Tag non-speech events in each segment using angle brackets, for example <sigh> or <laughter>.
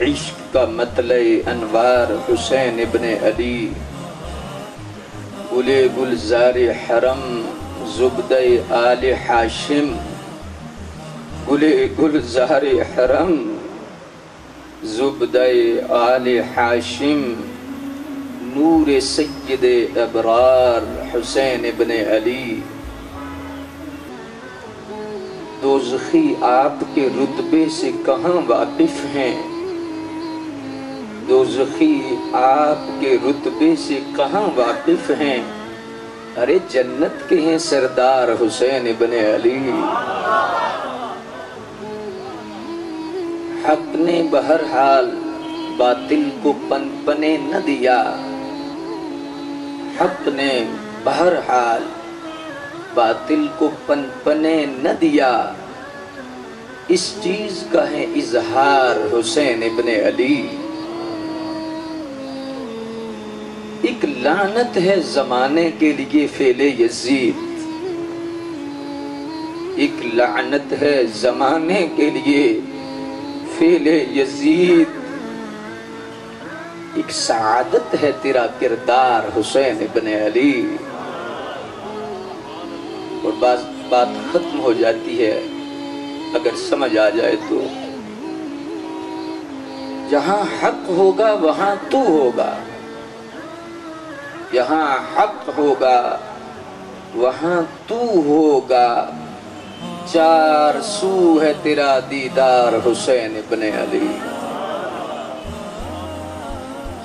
इश्क का मतलब अनवार हुसैन इबन अली। गुल गुलजार हरम, जुबद आल हाशिम। गुल गुलजार हरम, जुबद आल हाशिम। नूर सैद अबरार हुसैन इबन अली। दोजखी आपके रुतबे से कहाँ वाकिफ़ हैं? दोजखी आपके रुतबे से कहाँ वाकिफ हैं? अरे जन्नत के हैं सरदार हुसैन इबन अली। हक ने बहरहाल बातिल को पनपने न दिया। हक ने बहरहाल बातिल को पनपने न दिया। इस चीज़ का है इजहार हुसैन इबन अली। एक लानत है जमाने के लिए फेले यजीद। एक लानत है जमाने के लिए फेले यजीद। एक सादत है तेरा किरदार हुसैन बने अली। और बात बात खत्म हो जाती है, अगर समझ आ जाए तो। जहाँ हक होगा, वहाँ तू होगा। यहाँ हक होगा, वहाँ तू होगा। चार सू है तेरा दीदार हुसैन बने अली।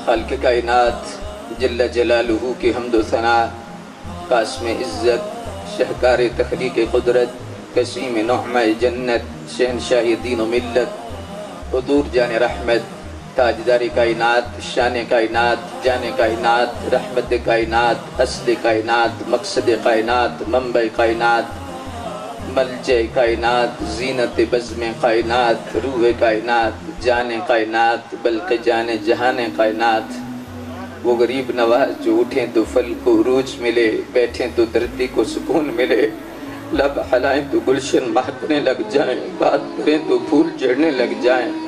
हल्क कायनात जल्ला जलालहू की हमदोसना कासम इज़्ज़त, शहकार तखलीक कुदरत, कसीम नहम जन्नत शहनशाह दीन मिलत हदूर जान रहमत ताजदारी कायनात शान कायनात जान कायनात, रहमत कायनात, असल कायनात, मकसद कायनात मम्ब कायनात, मलज कायनात, जीनत बज़म कायनात, रूह कायनात जान कायनात, बल्कि जान जहान कायनात। वो गरीब नवाज़ जो उठें तो फल को रूज मिले, बैठें तो धरती को सुकून मिले। लब हलाएँ तो गुलशन महकने लग जाएँ, बात करें तो फूल चढ़ने लग जाएँ।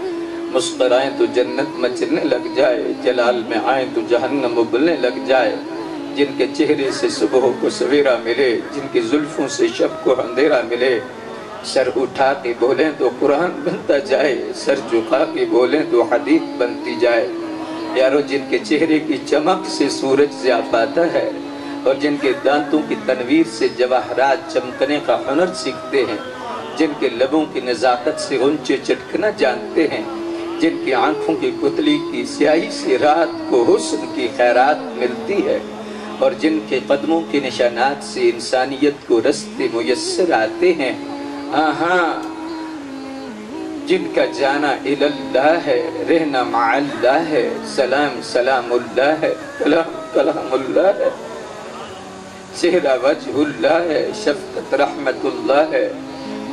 मुस्कराएँ तो जन्नत मचने लग जाए, जलाल में आए तो जहन्नम उबलने लग जाए। जिनके चेहरे से सुबह को सवेरा मिले, जिनकी जुल्फों से शब को अंधेरा मिले। सर उठा के बोले तो कुरान बनता जाए, सर झुका के बोले तो हदीत बनती जाए। यारो जिनके चेहरे की चमक से सूरज जा पाता है, और जिनके दांतों की तनवीर से जवाहरात चमकने का हुनर सीखते हैं, जिनके लबों की नज़ाकत से ऊँचे चटकना जानते हैं जिनकी आँखों की पुतली की स्याही से रात को हुस्न की खैरात मिलती है और जिनके कदमों के निशानात से इंसानियत को रस्ते मुयसर आते हैं, आहा, जिनका जाना इल्लाह है, रहना माल्ला है, सलाम सलामुल्लाह है, कलाम कलामुल्लाह है, चेहरा वजहुल्लाह है, शफकत रहमतुल्लाह है,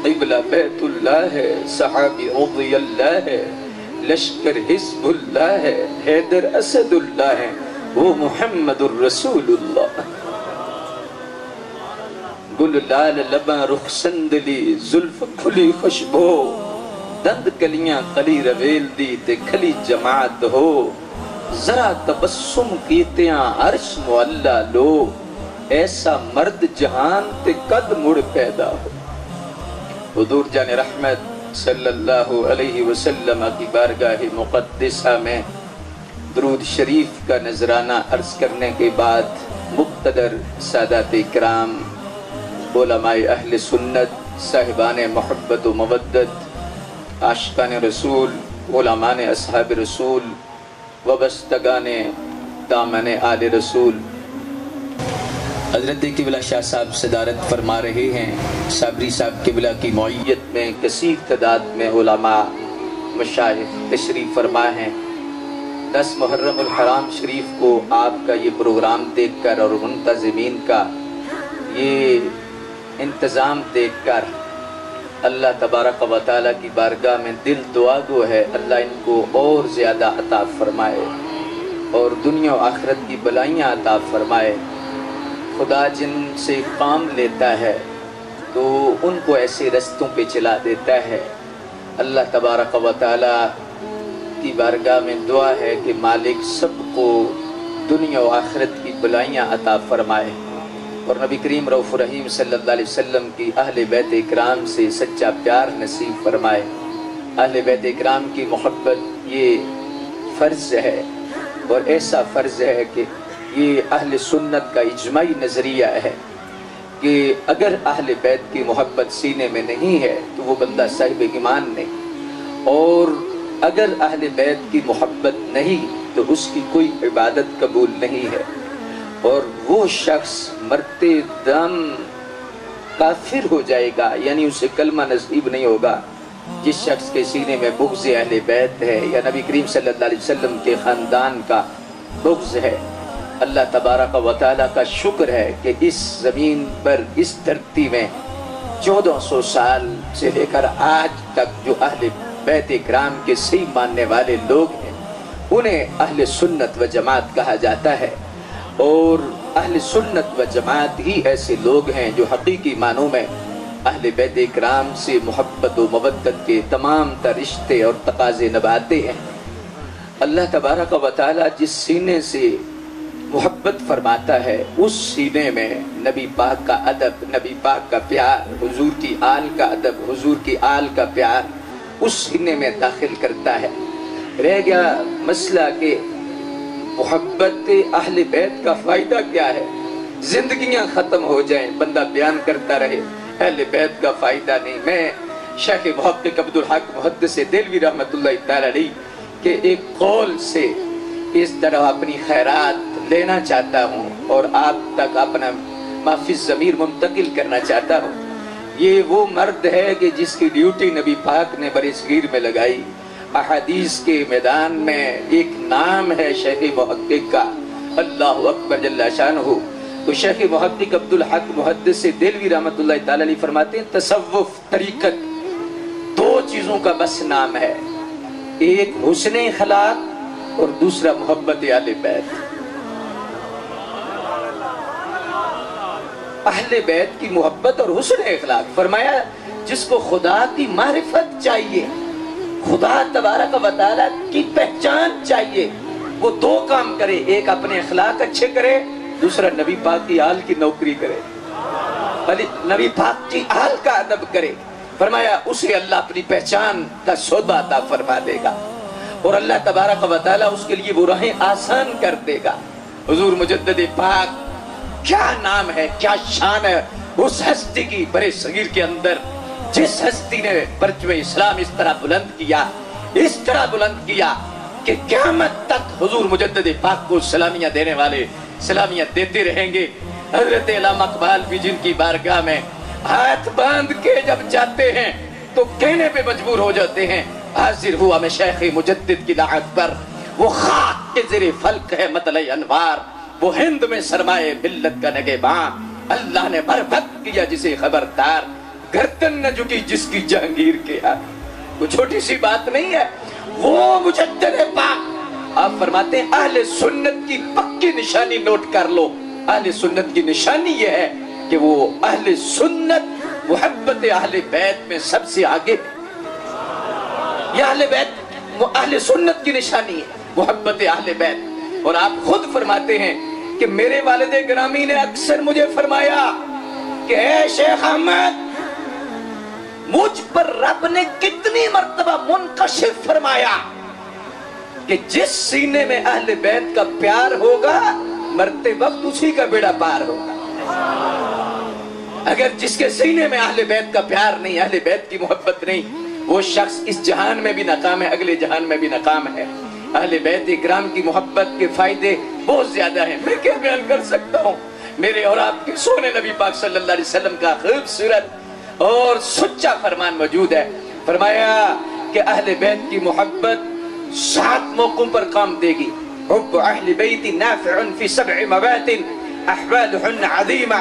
इबला बैतुल्लाह है, सहाबी है। लश्कर हिजबुल्लाह है, हैदर असदुल्लाह है, वो मोहम्मद रसूलुल्लाह। गुल लाल लबा रुख संदली, जुल्फ खुली खुशबो, दंद कलियाँ कली रवेल दी ते खली जमात हो। जरा तबस्सुम कीतियाँ अर्श मुअल्ला लो, ऐसा मर्द जहान ते कद मुड़ पैदा हो। हुजूर जान रहमत सल्लल्लाहु अलैहि वसल्लम की बारगाह मुक़द्दसा में दरूद शरीफ का नजराना अर्ज़ करने के बाद मुक्तदर सादात कराम अहल सुन्नत साहिबान मोहब्बत मवदत आशकान रसूल असहाब रसूल वबस्तगान दामन आल रसूल हज़रत किबला शाह साहब सदारत फरमा रहे हैं। साबरी साहब किबला की मौत में कसीर तादाद में उलमा मशाइ तशरीफ़ फरमा हैं। दस मुहर्रम हराम शरीफ को आपका ये प्रोग्राम देख कर और मुंतजमीन का ये इंतज़ाम देख कर अल्लाह तबारक व की बारगाह में दिल दुआ गो है। अल्लाह इनको और ज़्यादा अता फरमाए और दुनिया आखरत की भलाइयाँ अता फरमाए। खुदा जिनसे काम लेता है तो उनको ऐसे रस्तों पे चला देता है। अल्लाह तबारक व की बारगाह में दुआ है कि मालिक सबको दुनिया व आखिरत की बुलाइयाँ अता फरमाए। और नबी करीम रऊफ़ रहीम सल्लल्लाहु अलैहि वसल्लम की अहल बैत इकराम से सच्चा प्यार नसीब फरमाए। अहल बैत इकराम की मोहब्बत ये फ़र्ज़ है, और ऐसा फ़र्ज़ है कि ये अहल सुन्नत का इजमाही नज़रिया है कि अगर अहल बैत की मोहब्बत सीने में नहीं है तो वो बंदा साहिब ईमान नहीं। और अगर अहल बैत की मोहब्बत नहीं तो उसकी कोई इबादत कबूल नहीं है। और वो शख्स मरते दम काफिर हो जाएगा, यानी उसे कलमा नसीब नहीं होगा, जिस शख्स के सीने में बुग्ज अहल बैत है, या नबी करीम सल्लल्लाहु अलैहि वसल्लम के ख़ानदान का बुग्ज है। अल्लाह तबारक व का शुक्र है कि इस ज़मीन पर, इस धरती में चौदह सौ साल से लेकर आज तक जो अहल बैत ग्राम के सही मानने वाले लोग हैं, उन्हें अहल सुन्नत व जमात कहा जाता है। और अहल सुन्नत व जमात ही ऐसे लोग हैं जो हकीकी मानों में अहल बैत ग्राम से मोहब्बत व के तमाम तर रिश्ते और तकाजे नभाते हैं। अल्लाह तबारक व जिस सीने से मोहब्बत फरमाता है, उस सीने में नबी पाक का अदब, नबी पाक का प्यार, हुजूर की आल का अदब, हुजूर की आल का प्यार, उस सीने में दाखिल करता है। रह गया मसला के मोहब्बत अहल बैत का फ़ायदा क्या है? जिंदगियाँ खत्म हो जाएँ, बंदा बयान करता रहे, अहल बैत का फ़ायदा नहीं। मैं शेख मोहब्बत अब्दुल हक मुहद्द से दिलवी रहमत के एक कौल से इस तरह अपनी खैरात लेना चाहता हूँ और आप तक अपना माफ़ी ज़मीर मुंतकिल करना चाहता हूँ। ये वो मर्द है कि जिसकी ड्यूटी नबी पाक ने बड़े सगीर में लगाई। अहदीस के मैदान में एक नाम है शेख महक्क का। अल्लाह अकबर जल्ला शान हो तो शेख महक्क अब्दुल हक मुहद से दिलवी रहमत फरमाते हैं, तसव्वुफ, तरीकत, दो चीज़ों का बस नाम है। एक हुसन खलाक और दूसरा मोहब्बत आल बैत। अहले बैत की मोहब्बत और हुसन अखलाक फरमाया, जिसको खुदा की मारिफत चाहिए, खुदा तबारक वाली की पहचान चाहिए, वो दो काम करे, एक अपने अखलाक अच्छे करे, दूसरा नबी पाक की आल की नौकरी करे। नबी पाक की आल का अदब करे। फरमाया, उसे अल्लाह अपनी पहचान का अता फरमा देगा। और अल्लाह तबारक वाली उसके लिए वो राहें आसान कर देगा। हजूर मुजद्दद पाक, क्या नाम है, क्या शान है उस हस्ती की बड़े सगीर के अंदर, जिस हस्ती ने परचम इस्लाम इस तरह बुलंद किया, इस तरह बुलंद किया कि क्यामत तक हुजूर मुजद्दद पाक को सलामियाँ देने वाले सलामियाँ देते रहेंगे। हज़रत अकबाल भी जिनकी बारगाह में हाथ बाँध के जब जाते हैं तो कहने पे मजबूर हो जाते हैं हाजिर हुआ मैं शेख मुजद्दिद की दाहत पर। वो खाक के ज़रिए फल्क है मतलब अनवार। वो हिंद में सरमाए मिल्लत का नगे अल्लाह ने बरबद किया जिसे खबरदार। गर्दन न झुकी जिसकी जहांगीर के हाथ। वो छोटी सी बात नहीं है, वो मुजद्दद पाक। आप फरमाते हैं, अहले सुन्नत की पक्की निशानी नोट कर लो। अहले सुन्नत की निशानी ये है कि वो अहले सुन्नत, मोहब्बत अहले बैत में सबसे आगे ये अहले बैत, वो सुन्नत की निशानी है, मोहब्बत अहले बैत। और आप खुद फरमाते हैं कि मेरे वालिद ग्रामी ने अक्सर मुझे फरमाया कि शेख अहमद, मुझ पर रब ने कितनी मर्तबा मुनकशिफ फरमाया कि जिस सीने में अहले बैत का प्यार होगा, मरते वक्त उसी का बेड़ा पार होगा। अगर जिसके सीने में अहले बैत का प्यार नहीं, अहले बैत की मोहब्बत नहीं वो शख्स इस जहान में भी नाकाम है, अगले जहान में भी नाकाम है। अहले बैत इकराम की मोहब्बत के फ़ायदे बहुत ज़्यादा हैं। मैं क्या बयान कर सकता हूँ? मेरे और आपके सोने नबी पाक सल्लल्लाहु अलैहि वसल्लम का खूबसूरत और सच्चा फरमान मौजूद है। फरमाया कि अहले बैत की मोहब्बत सात मौकों पर काम देगी। हुब अहले बैत नाफिउन फ़ी सब'i मवातिन अहवालुहुन अजीमा।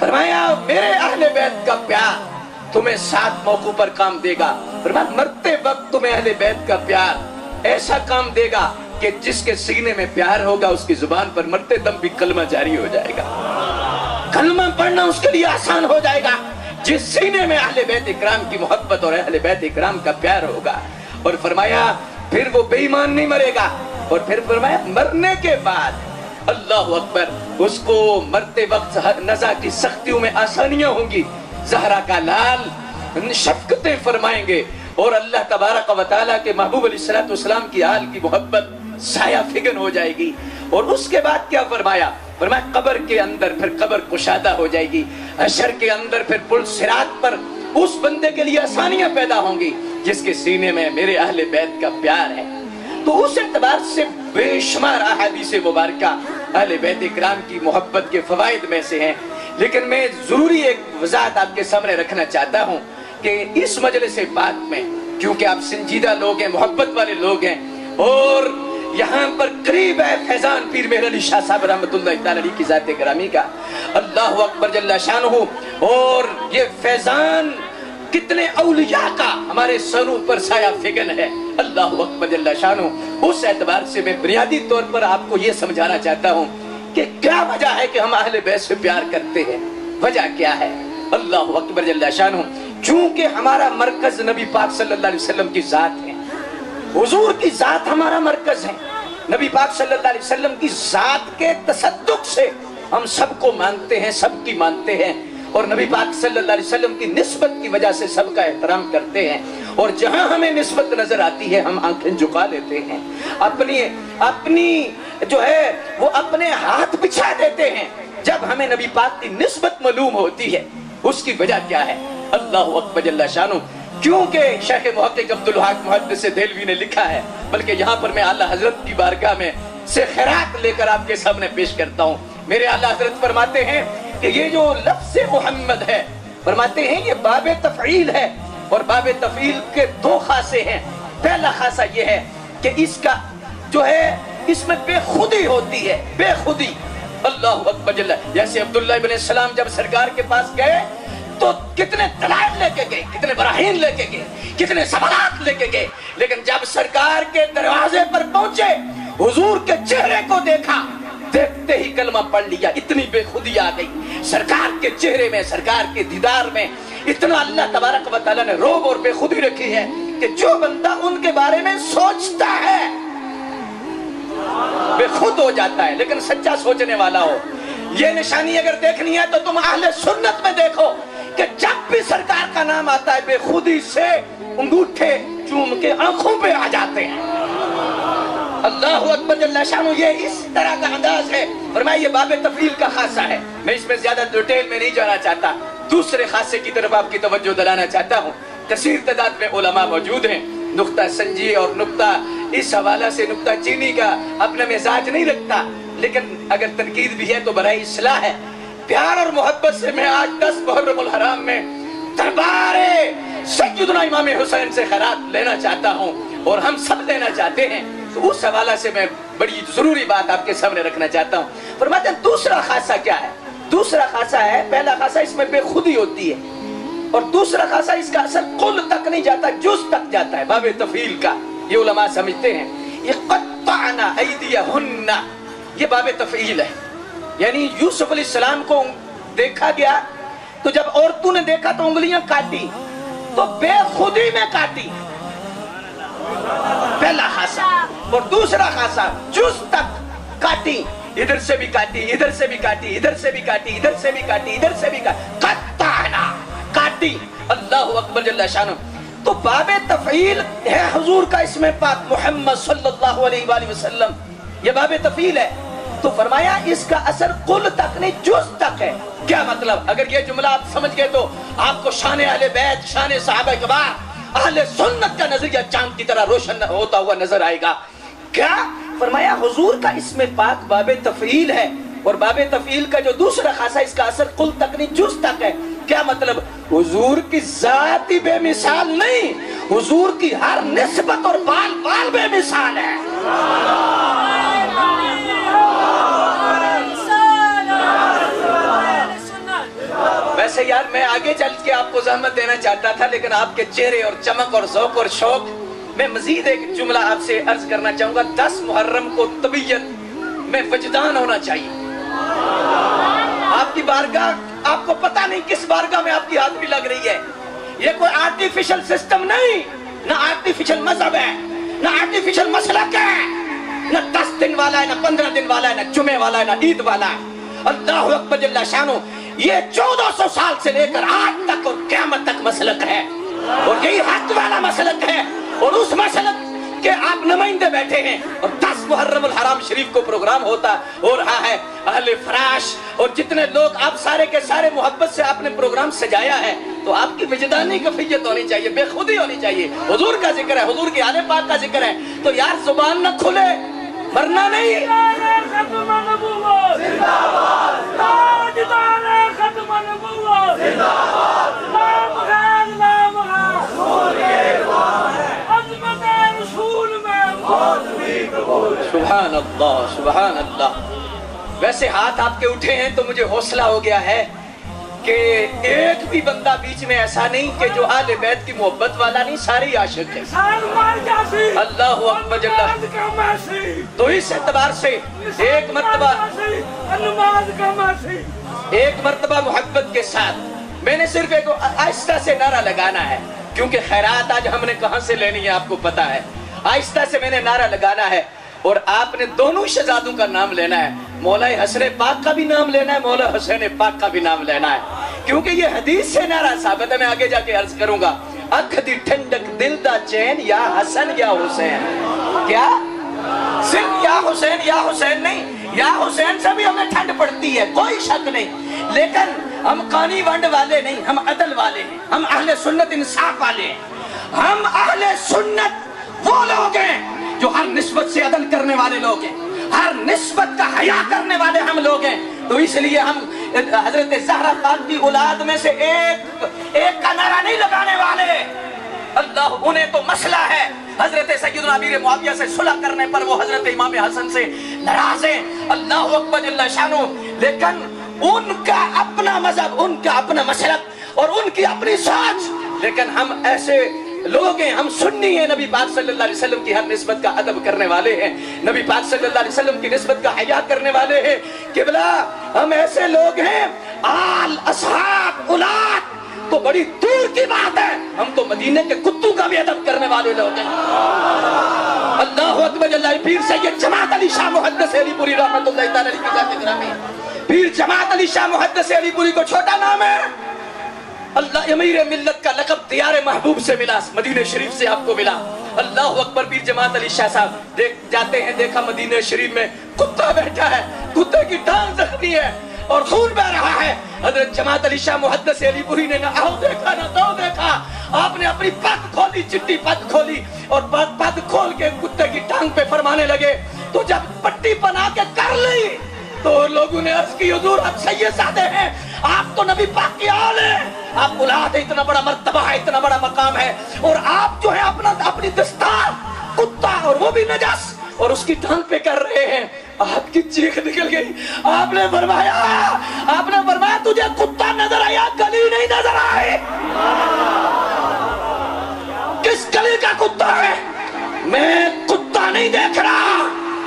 फरमाया मेरे अहले बैत का प्यार तुम्हें सात मौकों पर काम देगा फरमाया मरते वक्त तुम्हें अहले बैत का प्यार ऐसा काम देगा कि जिसके सीने में प्यार होगा उसकी जुबान पर मरते दम भी कलमा जारी हो जाएगा कलमा पढ़ना उसके लिए आसान हो जाएगा जिस सीने में अहले बैत इकराम की मोहब्बत और अहले बैत इकराम का प्यार होगा और फरमाया फिर वो बेईमान नहीं मरेगा। और फिर फरमाया, मरने के बाद अल्लाह अकबर, उसको मरते वक्त नजा की सख्तियों में आसानियाँ होंगी। जहरा का लाल शफकतें फरमाएँगे। और अल्लाह तबारक वाली के महबूब सलाम की आल की मोहब्बत, साया फिगन हो जाएगी। और उसके बाद क्या फरमाया? फरमाया, कबर के अंदर फिर कबर कुशादा हो जाएगी। अशर के अंदर फिर पुल सिरात पर उस बंदे के लिए आसानियाँ पैदा होंगी, जिसके सीने में मेरे अहले बैत का प्यार है। तो उस एतबार से बेशुमार अहादीस मुबारक अहले बैत इकराम की मोहब्बत के फवायद में से हैं। लेकिन मैं ज़रूरी एक वजाहत आपके सामने रखना चाहता हूँ कि इस मजले से बात में, क्योंकि आप संजीदा लोग हैं, मोहब्बत वाले लोग हैं, और यहाँ पर करीब है फैजान पीर मेहर अली शाह साहब रहमत की जात ग्रामी का। अल्लाह अकबर जल्ला शान हो और ये फैजान कितने अलिया का हमारे सरों पर साया फिगन है। अल्लाह अकबर जल्ला शान हो उस एतबार से मैं बुनियादी तौर पर आपको ये समझाना चाहता हूँ कि क्या वजह है कि हम अहले बैत से प्यार करते हैं? वजह क्या है? अल्लाह अकबर जल्ला शान हो चूँकि हमारा मरकज नबी पाक सल्लल्लाहु अलैहि की जात हुजूर की जात हमारा मरकज है। नबी पाक सल्लल्लाहु अलैहि वसल्लम की जात के तसद्दुक से हम सबको मानते हैं, सबकी मानते हैं। और नबी पाक सल्लल्लाहु अलैहि वसल्लम की निस्बत की वजह से सबका एहतराम करते हैं। और जहाँ हमें निस्बत नज़र आती है, हम आँखें झुका लेते हैं। अपनी अपनी जो है, वो अपने हाथ बिछा देते हैं। जब हमें नबी पाक की निस्बत मालूम होती है, उसकी वजह क्या है? अल्लाह अकबर शानू क्योंकि शेख मोहक अब्दुल हक से देलवी ने लिखा है, बल्कि यहाँ पर मैं अल्लाह हज़रत की बारगाह में से खैरात लेकर आपके सामने पेश करता हूँ। मेरे अल्लाह हज़रत फरमाते हैं कि ये जो लफ्ज मोहम्मद है, फरमाते हैं ये बाब तफील है, और बाब तफील के दो खासे हैं। पहला खासा ये है कि इसका जो है, इसमें बेखुदी होती है, बेखुदी। अल्लाह जैसे अब्दुल्ला जब सरकार के पास गए तो कितने दलाल लेके गए, कितने बराहीन लेके गए, कितने सवाल लेके गए। लेकिन जब सरकार के दरवाजे पर पहुँचे, हुजूर के चेहरे को देखा, देखते ही कलमा पढ़ लिया, इतनी बेखुदी आ गई। सरकार के चेहरे में, सरकार के दीदार में इतना अल्लाह तबारक वाली ने रोब और बेखुदी रखी है कि जो बंदा उनके बारे में सोचता है, बेखुद हो जाता है। लेकिन सच्चा सोचने वाला हो ये निशानी अगर देखनी है तो तुम आहले सुन्नत में देखो कि जब भी सरकार का नाम आता है, बेखुदी से अंगूठे चूम के आँखों पे आ जाते हैं। अल्लाह अकबर शानू, ये इस तरह का अंदाज है। फरमाया ये बाब तफील का खासा है। मैं इसमें ज़्यादा डिटेल में नहीं जाना चाहता। दूसरे खासे की तरफ़ आपकी तवज्जो दिलाना चाहता हूँ। कसीर तादाद में उलमा मौजूद हैं। नुकता संजी और नुकता, इस हवाला से नुकता चीनी का अपना मिजाज नहीं रखता लेकिन अगर तनकीद भी है तो बराई इसलाह है। प्यार और मोहब्बत से मैं आज दस मुहर्रम हराम में दरबारे सैदना इमाम हुसैन से खैरात लेना चाहता हूँ और हम सब लेना चाहते हैं। तो उस हवाला से मैं बड़ी ज़रूरी बात आपके सामने रखना चाहता हूँ। फरमाते हैं, दूसरा खासा क्या है? दूसरा खासा है, पहला खासा इसमें बेखुदी होती है। और दूसरा खासा इसका असर कुल तक नहीं जाता, जुज तक जाता है, बाबे तफील का। ये उलमा समझते हैं ये कत्ताना ये बाबे तफील है। यानी यूसुफ सलाम को देखा गया तो जब औरतों ने देखा तो उंगलियाँ काटी तो बेखुदी में काटी। पहला खासा और दूसरा खासा, जुज तक काटी। इधर से भी काटी, इधर से भी काटी, इधर से भी काटी, इधर से भी काटी, इधर से भी काटी। काटी। अल्लाह अकबर शान तो बाबे तफील है हजूर का, इसमें पाक मोहम्मद सल्लल्लाहु अलैहि वसल्लम। ये बाबे तफील है। तो फरमाया, इसका असर कुल तक नहीं, जुज तक है। क्या मतलब? अगर ये जुमला आप समझ गए तो आपको शान अहले बैत, शान साहब कबार अहले सुन्नत का नज़रिया चाँद की तरह रोशन होता हुआ नज़र आएगा। क्या? फरमाया, हुजूर का इसमें पाक बाबे तफील है और बाबे तफील का जो दूसरा खासा, इसका असर कुल तक नहीं, जुज तक है। क्या मतलब? हुजूर की जाति बेमिसाल नहीं, हुजूर की हर निस्बत और बाल बाल बेमिसाल है। वैसे यार, मैं आगे चल के आपको जहमत देना चाहता था, लेकिन आपके चेहरे और चमक और शौक और शौक, मैं मजीद एक जुमला आपसे अर्ज़ करना चाहूँगा, दस मुहर्रम को तबीयत में वजदान होना चाहिए। आपकी बारगाह, आपको पता नहीं किस बारगाह में आपकी हाजरी लग रही है। ये कोई आर्टिफिशियल सिस्टम नहीं, ना आर्टिफिशियल मज़हब है, ना आर्टिफिशियल मसलक है। ना दस दिन वाला है, ना पंद्रह दिन वाला है, ना जुमे वाला है, ना ईद वाला है। अल्लाह शानो ये चौदह सौ साल से लेकर आज तक और क्यामत तक मसलक है। और यही हक वाला मसलक है। और उस मसलक के आप नुमाइंदे बैठे हैं। और दस मुहर्रम हराम शरीफ को प्रोग्राम होता हो रहा है, अहले फराश। और जितने लोग आप सारे के सारे मोहब्बत से आपने प्रोग्राम सजाया है तो आपकी विजदानी कफियत होनी चाहिए, बेखुदी होनी चाहिए। हुजूर का ज़िक्र है, हुजूर के आले पाक का ज़िक्र है। तो यार ज़ुबान न खुले। मरना नहीं। सुबहान अल्लाह सुबहान अल्लाह। वैसे हाथ आपके उठे हैं तो मुझे हौसला हो गया है। कि एक भी बंदा बीच में ऐसा नहीं कि जो आले बैत की मोहब्बत वाला नहीं सारे आशिक है। अल्लाह अकबर तो इस एतबार से एक मरतबा एक मरतबा मोहब्बत के साथ। मैंने सिर्फ़ एक आहिस्ता से नारा लगाना है क्योंकि खैरात आज हमने कहा से लेनी है आपको पता है। आहिस्ता से मैंने नारा लगाना है और आपने दोनों शहजादों का नाम लेना है। मौला हसन पाक का भी नाम लेना है, मौला हुसैन पाक का भी नाम लेना है। क्योंकि ये हदीस से नारा साबित है, मैं आगे जाके अर्ज़ करूँगा। अख दी ठंडक दिल दा चैन, या हसन, या हुसैन। क्या? सिर्फ़ या हुसैन या हुसैन नहीं, या हुसैन से भी हमें ठंड पड़ती है, कोई शक नहीं। लेकिन हम कानी वंड वाले नहीं, हम अदल वाले हैं, हम अहले सुन्नत इंसाफ वाले हैं। हम अहले सुन्नत वो लोग हैं जो हर निस्बत से अदल करने वाले लोग हैं, हर निस्बत का हया करने वाले हम लोग हैं। तो इसलिए हम, हज़रत जहरा खान की औलाद में से एक एक का नारा नहीं लगाने वाले। अल्लाह उन्हें तो मसला है। हज़रत सैयद अमीर मुआविया से सुलह करने पर वो हज़रत इमाम हसन से नाराज़ है। अल्लाह अकबर शानो। लेकिन उनका अपना मज़हब, उनका अपना मसलक और उनकी अपनी सोच। लेकिन हम ऐसे लोग हैं, हम सुन्नी हैं। नबी पाक सल्लल्लाहु अलैहि वसल्लम की हर निस्बत का अदब करने वाले हैं। नबी पाक सल्लल्लाहु अलैहि वसल्लम की निस्बत का हया करने वाले हैं। किबला, हम ऐसे लोग हैं, आल असहाब उलाद तो बड़ी दूर की बात है। हम तो मदीने के कुत्तों का भी अदब करने वाले लोग हैं। अल्लाह अकबर पीर सैयद जमात अली शाह मुहद्दिस अलीपुरी रहमतुल्लाह तआला अलैहि की जात पीर जमात अली शाह मुहद्दिस अलीपुरी को छोटा नाम है। अल्लाह अमीर मिल्लत का लकब दियार महबूब से मिला, मदीने शरीफ से आपको मिला। अल्लाह अकबर, पीर जमात अली शाह साहब, देख, जाते हैं, देखा मदीने शरीफ में कुत्ता बैठा है, कुत्ते की टांग जख्मी है और खून बह रहा है। हज़रत जमात अली शाह मुहद्दस अलीपुरी ने ना, आओ देखा, ना तो देखा। आपने अपनी पग खोली चिट्टी पग खोली और पग खोल के कुत्ते की टांग पे फरमाने लगे तो जब पट्टी बना के कर ली तो लोगों ने अर्ज़ की हुजूर आप सैयद सादे हैं। आप तो नबी पाक की आल है। आप बुलाते इतना बड़ा मर्तबा है इतना बड़ा मकाम है। और आप जो है अपना अपनी दस्तार कुत्ता और वो भी नजस और उसकी टांग पे कर रहे हैं। आपकी चीख निकल गई। आपने फरमाया आपने फरमाया तुझे कुत्ता नज़र आया गली नहीं नज़र आए किस गली का कुत्ता है? मैं कुत्ता नहीं देख रहा।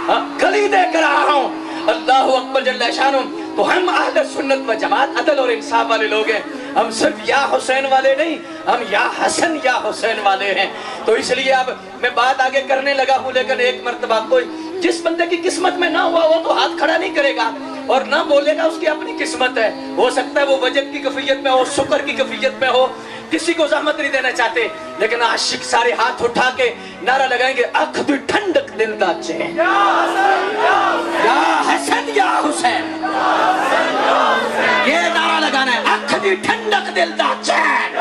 हाँ, गली देख रहा हूँ। अल्लाह अकबर जल्लाशान तो हम अहल सुन्नत व जमात अदल और इंसाफ वाले लोग हैं। हम सिर्फ़ या हुसैन वाले नहीं, हम या हसन या हुसैन वाले हैं। तो इसलिए अब मैं बात आगे करने लगा हूँ, लेकिन एक मरतबा कोई जिस बंदे की किस्मत में ना हुआ वो तो हाथ खड़ा नहीं करेगा। और ना बोलेगा उसकी अपनी किस्मत है। हो सकता है वो वज़न की कफियत में हो शुक्र की कफियत में हो किसी को जहमत नहीं देना चाहते। लेकिन आशिक सारे हाथ उठा के नारा लगाएँगे अख दी ठंडक दिल दा चे या हसन। या हुसैन ये नारा लगाना है अख दी ठंडक दिल दा चैन।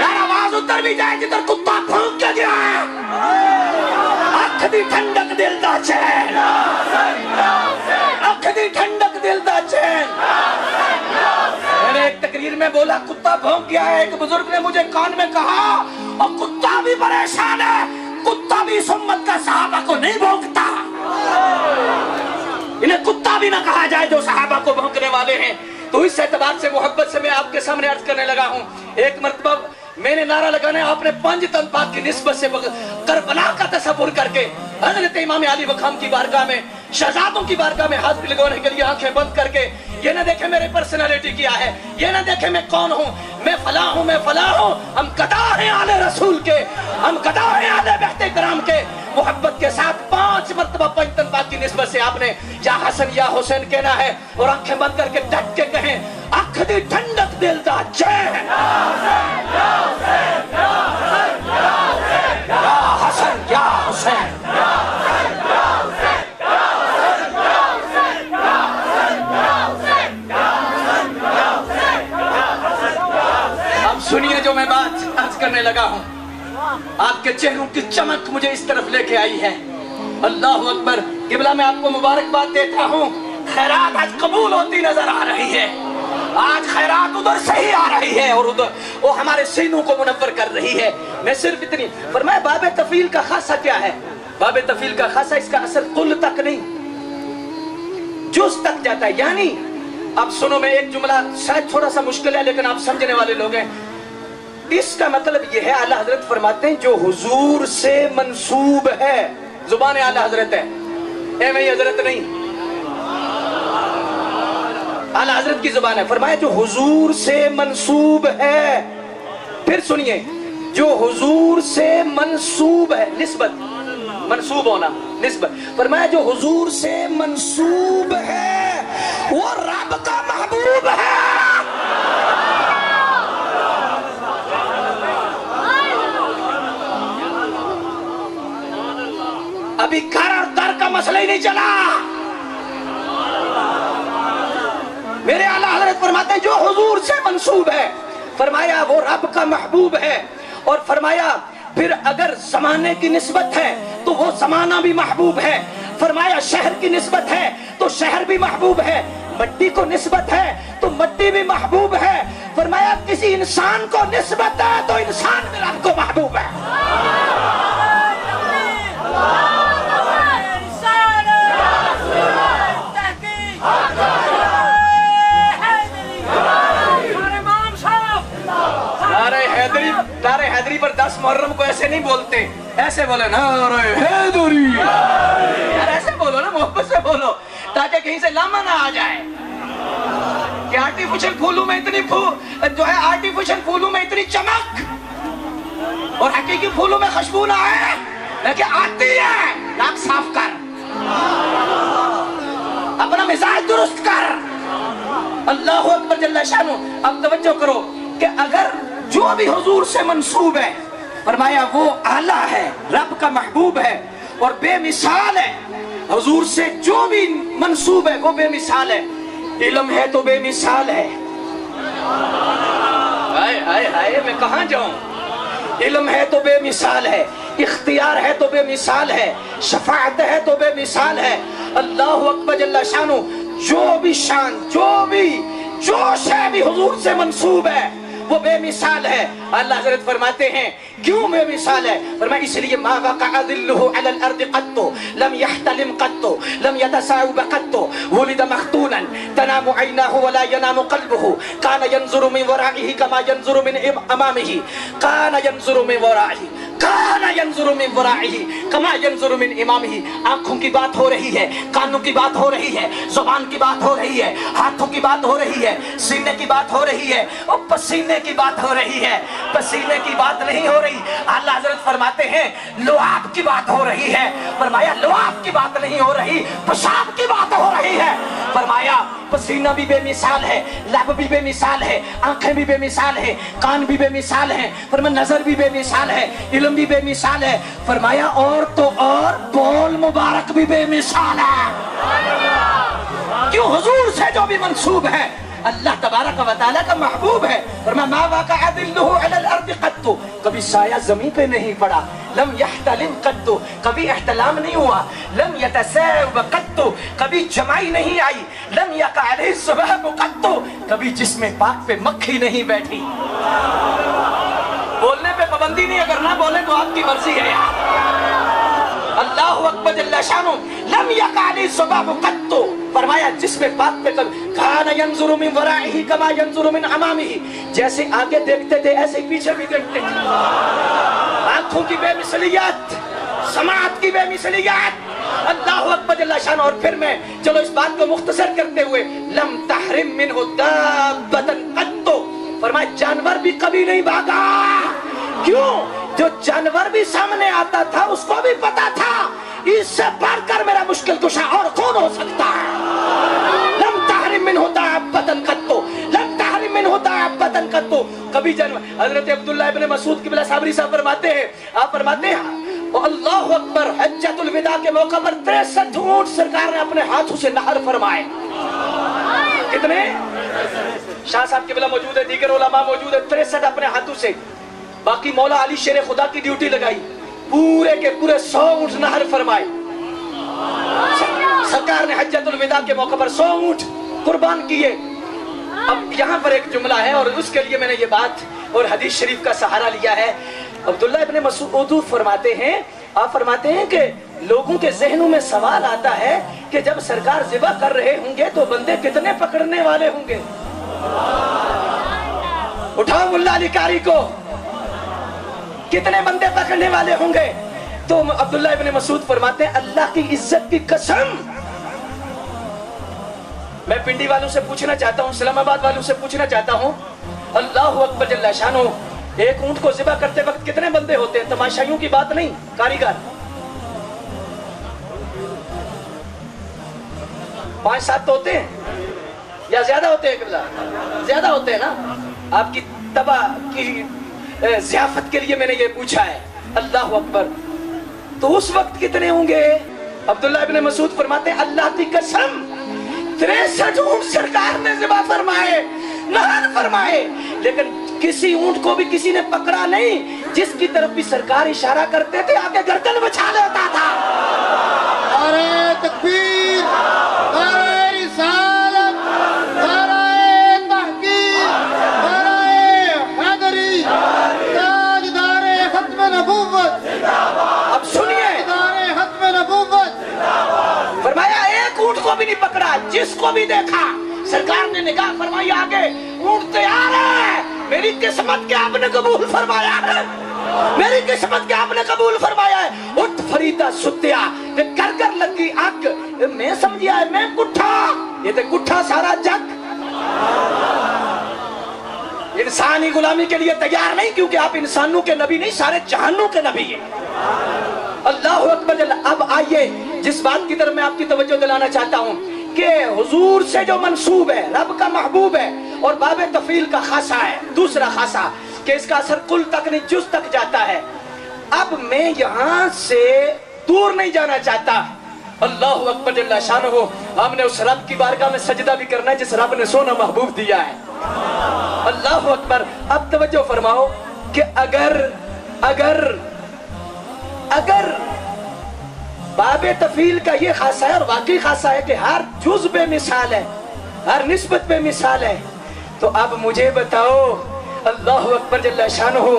यार आवाज़ उधर भी जाए जिधर कुत्ता के गया है। अख दी ठंडक दिल दा चैन। अख दी ठंडक दिल दा चैन। मैंने एक तकरीर में बोला, कुत्ता भौंक गया है। एक बुज़ुर्ग ने मुझे कान में कहा, और कुत्ता भी परेशान है। कुत्ता भी इस उम्मत का सहाबा को नहीं भौंकता। इन्हें कुत्ता भी ना कहा जाए जो सहाबा को भौंकने वाले हैं। तो इस एतबार से, मोहब्बत से मैं आपके सामने अर्ज़ करने लगा हूँ। एक मरतबा, मैंने नारा लगाने, आपने पंज तन पाक की निस्बत से करबला का तस्वुर करके हज़रत इमाम अली वखाम की बारगाह में, शहजादों की बारगाह में हाथ लगाने के लिए आँखें बंद करके, ये ना देखे मेरे पर्सनालिटी क्या है, ये ना देखे मैं कौन हूँ, मैं फला हूँ, मैं फला हूँ, हम गदा हैं आले रसूल के, हम गदा हैं आले बहते कराम के, मोहब्बत के साथ पाँच मरतबा पंचतन पाक की निस्बत से आपने, या हसन या हुसैन कहना है, और आँखें बंद करके डट के कहें अख दी ठंडक दिल दा चैन सुनिए जो मैं बात अर्ज़ करने लगा हूँ। आपके चेहरों की चमक मुझे इस तरफ़ लेके आई है। अल्लाह अकबर, किबला मैं आपको मुबारकबाद देता हूँ। खैरात आज कबूल होती नज़र आ रही है। आज खैरात उधर से ही आ रही है और उधर वो हमारे सीनों को मुनवर कर रही है। मैं सिर्फ़ इतनी पर मैं बाब तफील का खासा क्या है? बाब तफील का खासा इसका असर कुल तक नहीं। जुज तक जाता है। यानी, अब सुनो, मैं एक जुमला, शायद थोड़ा सा मुश्किल है, लेकिन आप समझने वाले लोग हैं। इसका मतलब यह है आला हज़रत फरमाते हैं, जो हुजूर से मंसूब है। ज़ुबान आला हज़रत है। ए हज़रत नहीं। आला हज़रत की ज़ुबान है। फरमाया, जो हुजूर से मंसूब है। फिर सुनिए, जो हुजूर से मंसूब है। निस्बत। मंसूब होना, निस्बत। फरमाया, जो हुजूर से मंसूब है, वो रब का महबूब है। अभी घर और दर का मसला ही नहीं चला मेरे आला फरमाते हैं जो हुजूर से मंसूब है। फरमाया, वो रब का महबूब है। और फरमाया, फिर अगर जमाने की निस्बत है तो वो जमाना भी महबूब है। फरमाया, शहर की नस्बत है तो शहर भी महबूब है। मट्टी को नस्बत है तो मट्टी भी महबूब है। फरमाया, किसी इंसान को नस्बत है तो इंसान भी रब को महबूब है। दस मुहर्रम को ऐसे नहीं बोलते। ऐसे बोले, नारे हैदरी। ऐसे बोलो ना, मोहब्बत से बोलो, ताकि कहीं से लामा ना आ जाए। कि आर्टिफिशियल फूलों में इतनी फूल जो है आर्टिफिशियल फूलों में इतनी चमक, और हकीकी फूलों में खुशबू ना आए। लेकिन आती है। नाक साफ़ कर। अपना मिजाज दुरुस्त कर। अल्लाह अकबर जल्ला शानो अब तवज्जो करो कि अगर जो भी हुजूर से मंसूब है, फरमाया, वो आला है, रब का महबूब है और बेमिसाल है। हुजूर से जो भी मंसूब है, वो बेमिसाल है। इल्म है तो बेमिसाल है। हाय हाय हाय, मैं कहा जाऊँ? इलम है तो बेमिसाल है। इख्तियार है तो बेमिसाल है। शफात है तो बेमिसाल है। अल्लाह अकबर शानो, जो भी शान, जो भी जो शय भी हुजूर से मंसूब है। वो बेमिसाल है। अल्लाह हज़रत फरमाते हैं, क्यों बेमिसाल है? फरमा इसलिए मा वक़अ दिल्लुहु अलल अर्द क़त्तु, लम यहतलिम क़त्तु, लम यतसाउब क़त्तु वुलिद मख्तूनन तनामु ऐनाहु वला यनामु क़ल्बुहु, कान यंजुरु मिन वराइही कमा यंजुरु मिन अमामिही, कान यंजुरु मिन वराइही, कान यंजुरु मिन वराइही, कमा यंजुरु मिन इमामिही, आँखों की बात हो रही है, कानों की बात हो रही है, ज़ुबान की बात हो रही है, हाथों की बात हो रही है, सीने की बात हो रही है, और पसीने की बात हो रही है। पसीने की बात नहीं हो रही। अल्लाह हज़रत फरमाते हैं, लोआब की बात हो रही है। फरमाया, लोआब की बात नहीं हो रही पेशाब की बात हो रही है। फरमाया, पसीना भी बेमिसाल है, लब भी बेमिसाल है, आँखें भी बेमिसाल है, कान भी बेमिसाल है। फरमाया, नज़र भी बेमिसाल है, इल्म भी बेमिसाल है। फरमाया, और तो और बोल मुबारक भी बेमिसाल है। क्यों हुजूर से जो भी मंसूब है अल्लाह तबारक व तआला का महबूब है। फरमाया, मा अलल अर्द क़त्तु। कभी साया ज़मीन पे नहीं पड़ा। लम यहतलिम क़त्तु। कभी एहतलाम नहीं हुआ। लम यतसाब क़त्तु। कभी जमाई नहीं आई। लम यका अलैहि सुबह क़त्तु। कभी जिसमें पाक पे मक्खी नहीं बैठी। बोलने पे पाबंदी नहीं, अगर ना बोले तो आपकी मर्ज़ी है यार। अल्लाह अकबर जल्ला शानु, लम यकाली सुबह कत्तो। फरमाया, जिसमें बात पे कब खाना यंजुरु मिन वराइही कमा यंजुरु मिन अमामिही। जैसे आगे देखते थे, ऐसे ही पीछे भी देखते थे। आँखों की बेमिसलियत, समात की बेमिसलियत। अल्लाह अकबर जल्ला शान, और फिर मैं चलो इस बात को मुख्तसर करते हुए, लम तहरिम मिन दाबतन कत्तो। फरमाया, जानवर भी कभी नहीं भागा। क्यों? जो जानवर भी सामने आता था, उसको भी पता था इससे बढ़कर मेरा मुश्किल कुशा और कौन हो सकता है। लम तहरिम मिन होता है बदन कत्तो। लम तहरिम मिन होता है बदन कत्तो। कभी जानवर हज़रत अब्दुल्लाह इब्ने मसूद की बिला साबरी साहब फरमाते हैं, आप फरमाते हैं अल्लाह अकबर, हज्जतुल विदा के मौका पर तिरसठ ऊँट सरकार ने अपने हाथों से नहर फरमाए। कितने? शाह साहब के बिला मौजूद है, दीगर उलमा मौजूद है, तिरसठ अपने हाथों से बाकी मौला अली शेर खुदा की ड्यूटी लगाई। पूरे के पूरे सौ ऊँट नहर फरमाए। सरकार ने हजतुल विदा के मौके पर सौ ऊँट कुर्बान किए। अब यहाँ पर एक जुमला है और उसके लिए मैंने ये बात और हदीस शरीफ का सहारा लिया है। अब्दुल्ला इब्ने मसूद फरमाते हैं, आप फरमाते हैं कि लोगों के जहनों में सवाल आता है कि जब सरकार जिबा कर रहे होंगे तो बंदे कितने पकड़ने वाले होंगे। उठाओ मुल्ला अली कारी को। कितने बंदे पकड़ने वाले होंगे? तो अब्दुल्ला इब्ने मसूद फरमाते हैं, अल्लाह की इज़्ज़त की कसम। मैं पिंडी वालों से पूछना चाहता हूँ, इस्लामाबाद वालों से पूछना चाहता हूँ, अल्लाह अकबर जल्ला शानो, एक ऊँट को जिबा करते वक्त कितने बंदे होते हैं? तमाशाइयों की बात नहीं, कारीगर। पाँच सात तो होते हैं। या ज़्यादा होते हैं ज़्यादा? होते हैं ना? आपकी तबा की जियाफत के लिए मैंने ये पूछा है। अल्लाह अकबर। तो उस वक्त कितने होंगे? अब्दुल्ला इब्ने मसूद फरमाते हैं, अल्लाह की कसम, तिरसठ ऊँट सरकार ने जिबा फरमाए नहर फरमाए। लेकिन किसी ऊँट को भी किसी ने पकड़ा नहीं, जिसकी तरफ़ भी सरकार इशारा करते थे, आगे गर्दन बचा लेता था। अरे तकबीर। भी नहीं पकड़ा, जिसको भी देखा। सरकार ने निगाह फरमाई आगे ऊँट तैयार है। मेरी किस्मत के आपने कबूल फरमाया है। मेरी किस्मत के आपने कबूल फरमाया है। उठ फरीदा सुत्या कर कर लगी अग। मैं समझिया है, मैं कुठा ये ते कुठा सारा जग। इंसानी गुलामी के लिए तैयार नहीं, क्योंकि आप इंसानों के नबी नहीं, सारे जहानों के नबी हैं। अल्लाह अकबर अब आइए। जिस बात की तरफ़ मैं आपकी तवज्जो दिलाना चाहता हूँ के हुजूर से जो मंसूब है, रब का महबूब है और बाब तफील का खासा है। दूसरा खासा कि इसका असर कुल तक नहीं, जुज तक जाता है। अब मैं यहाँ से दूर नहीं जाना चाहता। अल्लाह अकबर शान हो हमने उस रब की बारगाह में सजदा भी करना है, जिस रब ने सोना महबूब दिया है। अल्लाह अकबर, अब तवज्जो फरमाओ कि अगर अगर अगर बाब तफील का ये खासा है और वाकई खासा है कि हर जुज पे मिसाल है, हर निस्बत बेमिसाल है तो अब मुझे बताओ, अल्लाह अकबर जल्ला शान हो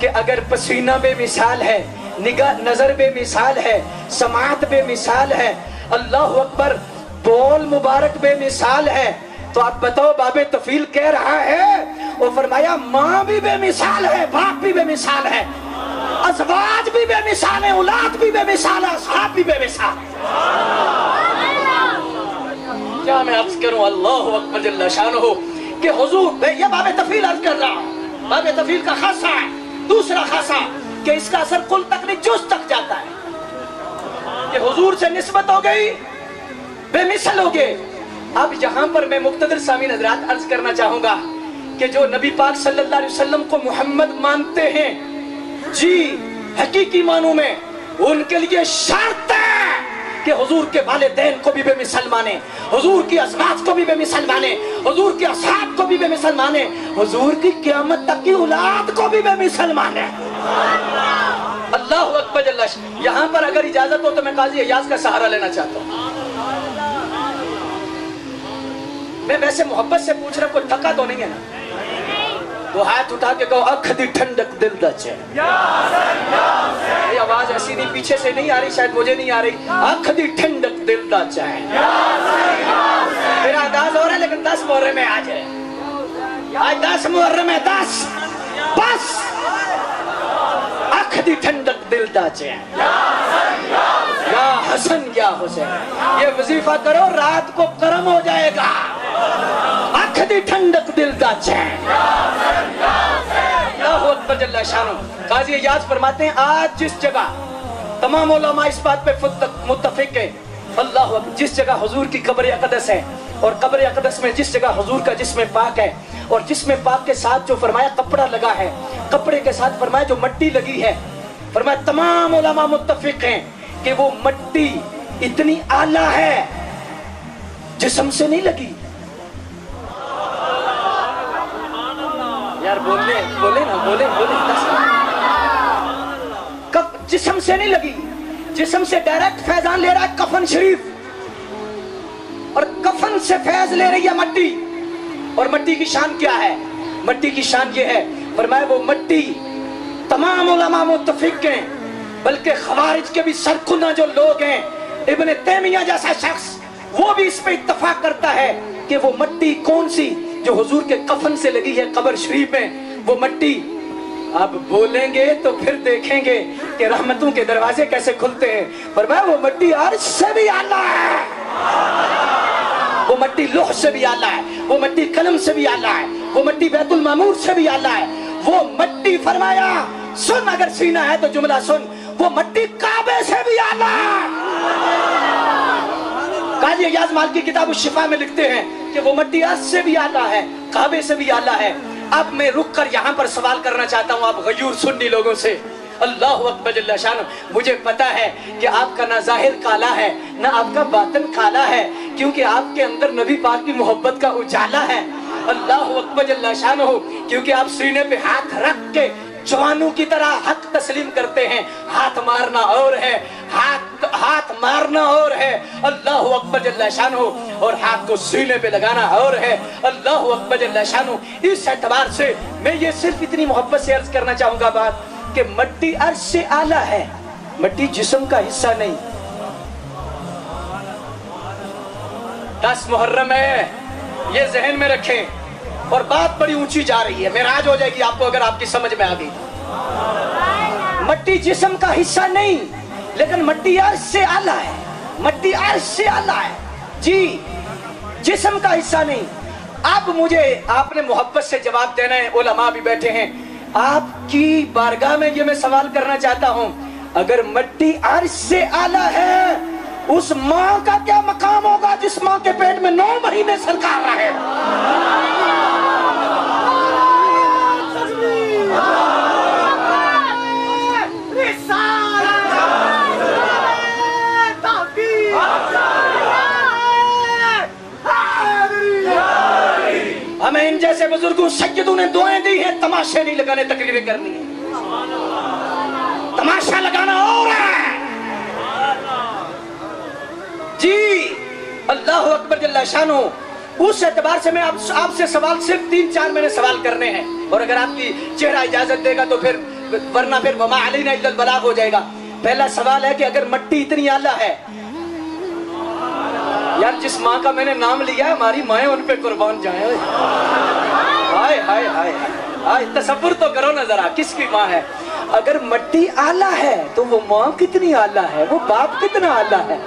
कि अगर पसीना बेमिसाल है निगाह नज़र बेमिसाल है, समात बेमिसाल है, अल्लाह अकबर बोल मुबारक बेमिसाल है तो आप बताओ, बाबे तफील कह रहा है वो फरमाया, माँ भी बेमिसाल है, बाप भी बेमिसाल है, अजवाज भी बेमिसाल है, औलाद भी बेमिसाल है, असहाब भी बेमिसाल क्या मैं अर्ज़ करूँ, अल्लाह अकबर शान हो कि हुजूर ये बाबे तफील अर्ज़ कर रहा हूँ। बाबे तफील का खासा है, दूसरा खासा, कि इसका असर कुल तक नहीं, जुज तक जाता है। कि हुजूर से निस्बत हो गई, बेमिसल हो गए अब यहाँ पर मैं मुख्तर सामी नजरात अर्ज़ करना चाहूँगा कि जो नबी पाक सल्लल्लाहु अलैहि वसल्लम को मोहम्मद मानते हैं, जी, हकीकी मानू में, उनके लिए शर्त है कि हुजूर के वालिदैन को भी बेमिसल माने, हुजूर की अजवाज को भी बेमिसल माने, हुजूर के असहाब को भी बेमिसल माने, हुजूर की क्यामत तक की औलाद को भी बेमिसल माने। अल्लाह अकबर यहाँ पर अगर इजाज़त हो तो मैं काजी अयाज का सहारा लेना चाहता हूँ। मैं वैसे मोहब्बत से पूछ रहा कोई थका तो नहीं है ना? तो हाथ उठा के कहो अख दी ठंडक, दिल दा चैन। ये आवाज़ ऐसी नहीं, पीछे से नहीं आ रही, शायद मुझे नहीं आ रही। अख दी ठंडक, दिल दा चैन। मेरा अंदाज हो रहा है, लेकिन दस मोहरे में आ जाए आज दस मोहरे में दस, बस। अख दी ठंडक, दिल दा चैन। या हसन, या हुसैन। ये वजीफा करो, रात को करम हो जाएगा। अख दी ठंडक, दिल दा चैन। काजी याद फरमाते हैं, आज जिस जगह तमाम उलमा इस बात पे मुत्तफिक है, अल्लाह जिस जगह हुजूर की कब्र अकदस है, और कब्र अकदस में जिस जगह हुजूर का जिसमें पाक है, और जिसमें पाक के साथ जो फरमाया कपड़ा लगा है, कपड़े के साथ फरमाया जो मट्टी लगी है, फरमाया तमाम उलमा मुत्तफिक हैं कि वो मट्टी इतनी आला है, जिसम से नहीं लगी। यार बोले बोले ना बोले बोले कब, जिसम से नहीं लगी, जिसम से डायरेक्ट फैजान ले रहा है कफन शरीफ। और कफन से फैज ले रही है मट्टी। और मट्टी की शान क्या है? मट्टी की शान ये है फरमाया वो मट्टी तमाम उलमा मुत्तफिक हैं, बल्कि खवारिज के भी सरकुना जो लोग हैं, इब्न तैमिया जैसा शख्स, वो भी इस पे इत्तफाक करता है कि वो मट्टी कौन सी? जो हुजूर के कफन से लगी है कब्र शरीफ में, वो मट्टी। अब बोलेंगे तो फिर देखेंगे कि रहमतों के दरवाजे कैसे खुलते हैं। पर मैं, वो मट्टी अर्श से भी आला है। वो मट्टी लोह से भी आला है। वो मट्टी कलम से भी आला है। वो मट्टी बैतुल मामूर से भी आला है। वो मट्टी फरमाया, सुन, अगर सीना है तो जुमला सुन। वो मट्टी काबे से भी आला है। काजी अयाज माल की किताब शिफा में लिखते हैं कि वो अर्श से भी आला है, काबे से भी आला है। अब मैं रुक कर यहाँ पर सवाल करना चाहता हूँ आप गयूर सुन्नी लोगों से। अल्लाह अकबर मुझे पता है कि आपका ना ज़ाहिर काला है, ना आपका बातन काला है, क्योंकि आपके अंदर नबी पाक की मोहब्बत का उजाला है। अल्लाह अकबर क्योंकि आप सीने पे हाथ रख के जवानों की तरह हक तस्लीम करते हैं। हाथ मारना और है। हाथ हाथ मारना और है। अल्लाह अकबर जल्ला शान हो और हाथ को सीने पे लगाना और है। अल्लाह अकबर जल्ला शान हो इस एतबार से मैं ये सिर्फ़ इतनी मोहब्बत से अर्ज़ करना चाहूँगा बात कि मट्टी अर्ज़ से आला है। मट्टी जिस्म का हिस्सा नहीं। दस मुहर्रम है। ये जहन में रखें। और बात बड़ी ऊँची जा रही है। मेराज हो जाएगी आपको अगर आपकी समझ में आ गई। मट्टी जिस्म का हिस्सा नहीं, लेकिन मट्टी अर्श से आला है। मट्टी अर्श से आला है। जी, जिस्म का हिस्सा नहीं। अब मुझे, आपने मोहब्बत से जवाब देना है, उलमा भी बैठे हैं। आपकी बारगाह में ये मैं सवाल करना चाहता हूँ, अगर मट्टी अर्श से आला है, उस माँ का क्या मकाम होगा जिस माँ के पेट में नौ महीने सरकार रहे? हमें इन जैसे बुज़ुर्गों सैयदों ने दुआएँ दी हैं, तमाशे नहीं लगाने तकरीरें करनी है। तमाशा लगाना और है। जी, अल्लाह अकबर जल्ला शानो उस एतबार से मैं आपसे आप, सवाल सिर्फ़ तीन चार मैंने सवाल करने हैं। और अगर आपकी चेहरा इजाज़त देगा तो फिर वरना फिर वमा हो जाएगा। पहला सवाल है कि अगर मट्टी इतनी आला है यार जिस माँ का मैंने नाम लिया है हमारी माए उन पे कुर्बान जाए। हाय हाय हाय हाय तस्वुर तो करो ना जरा किसकी माँ है? अगर मट्टी आला है तो वो माँ कितनी आला है? वो बाप कितना आला है?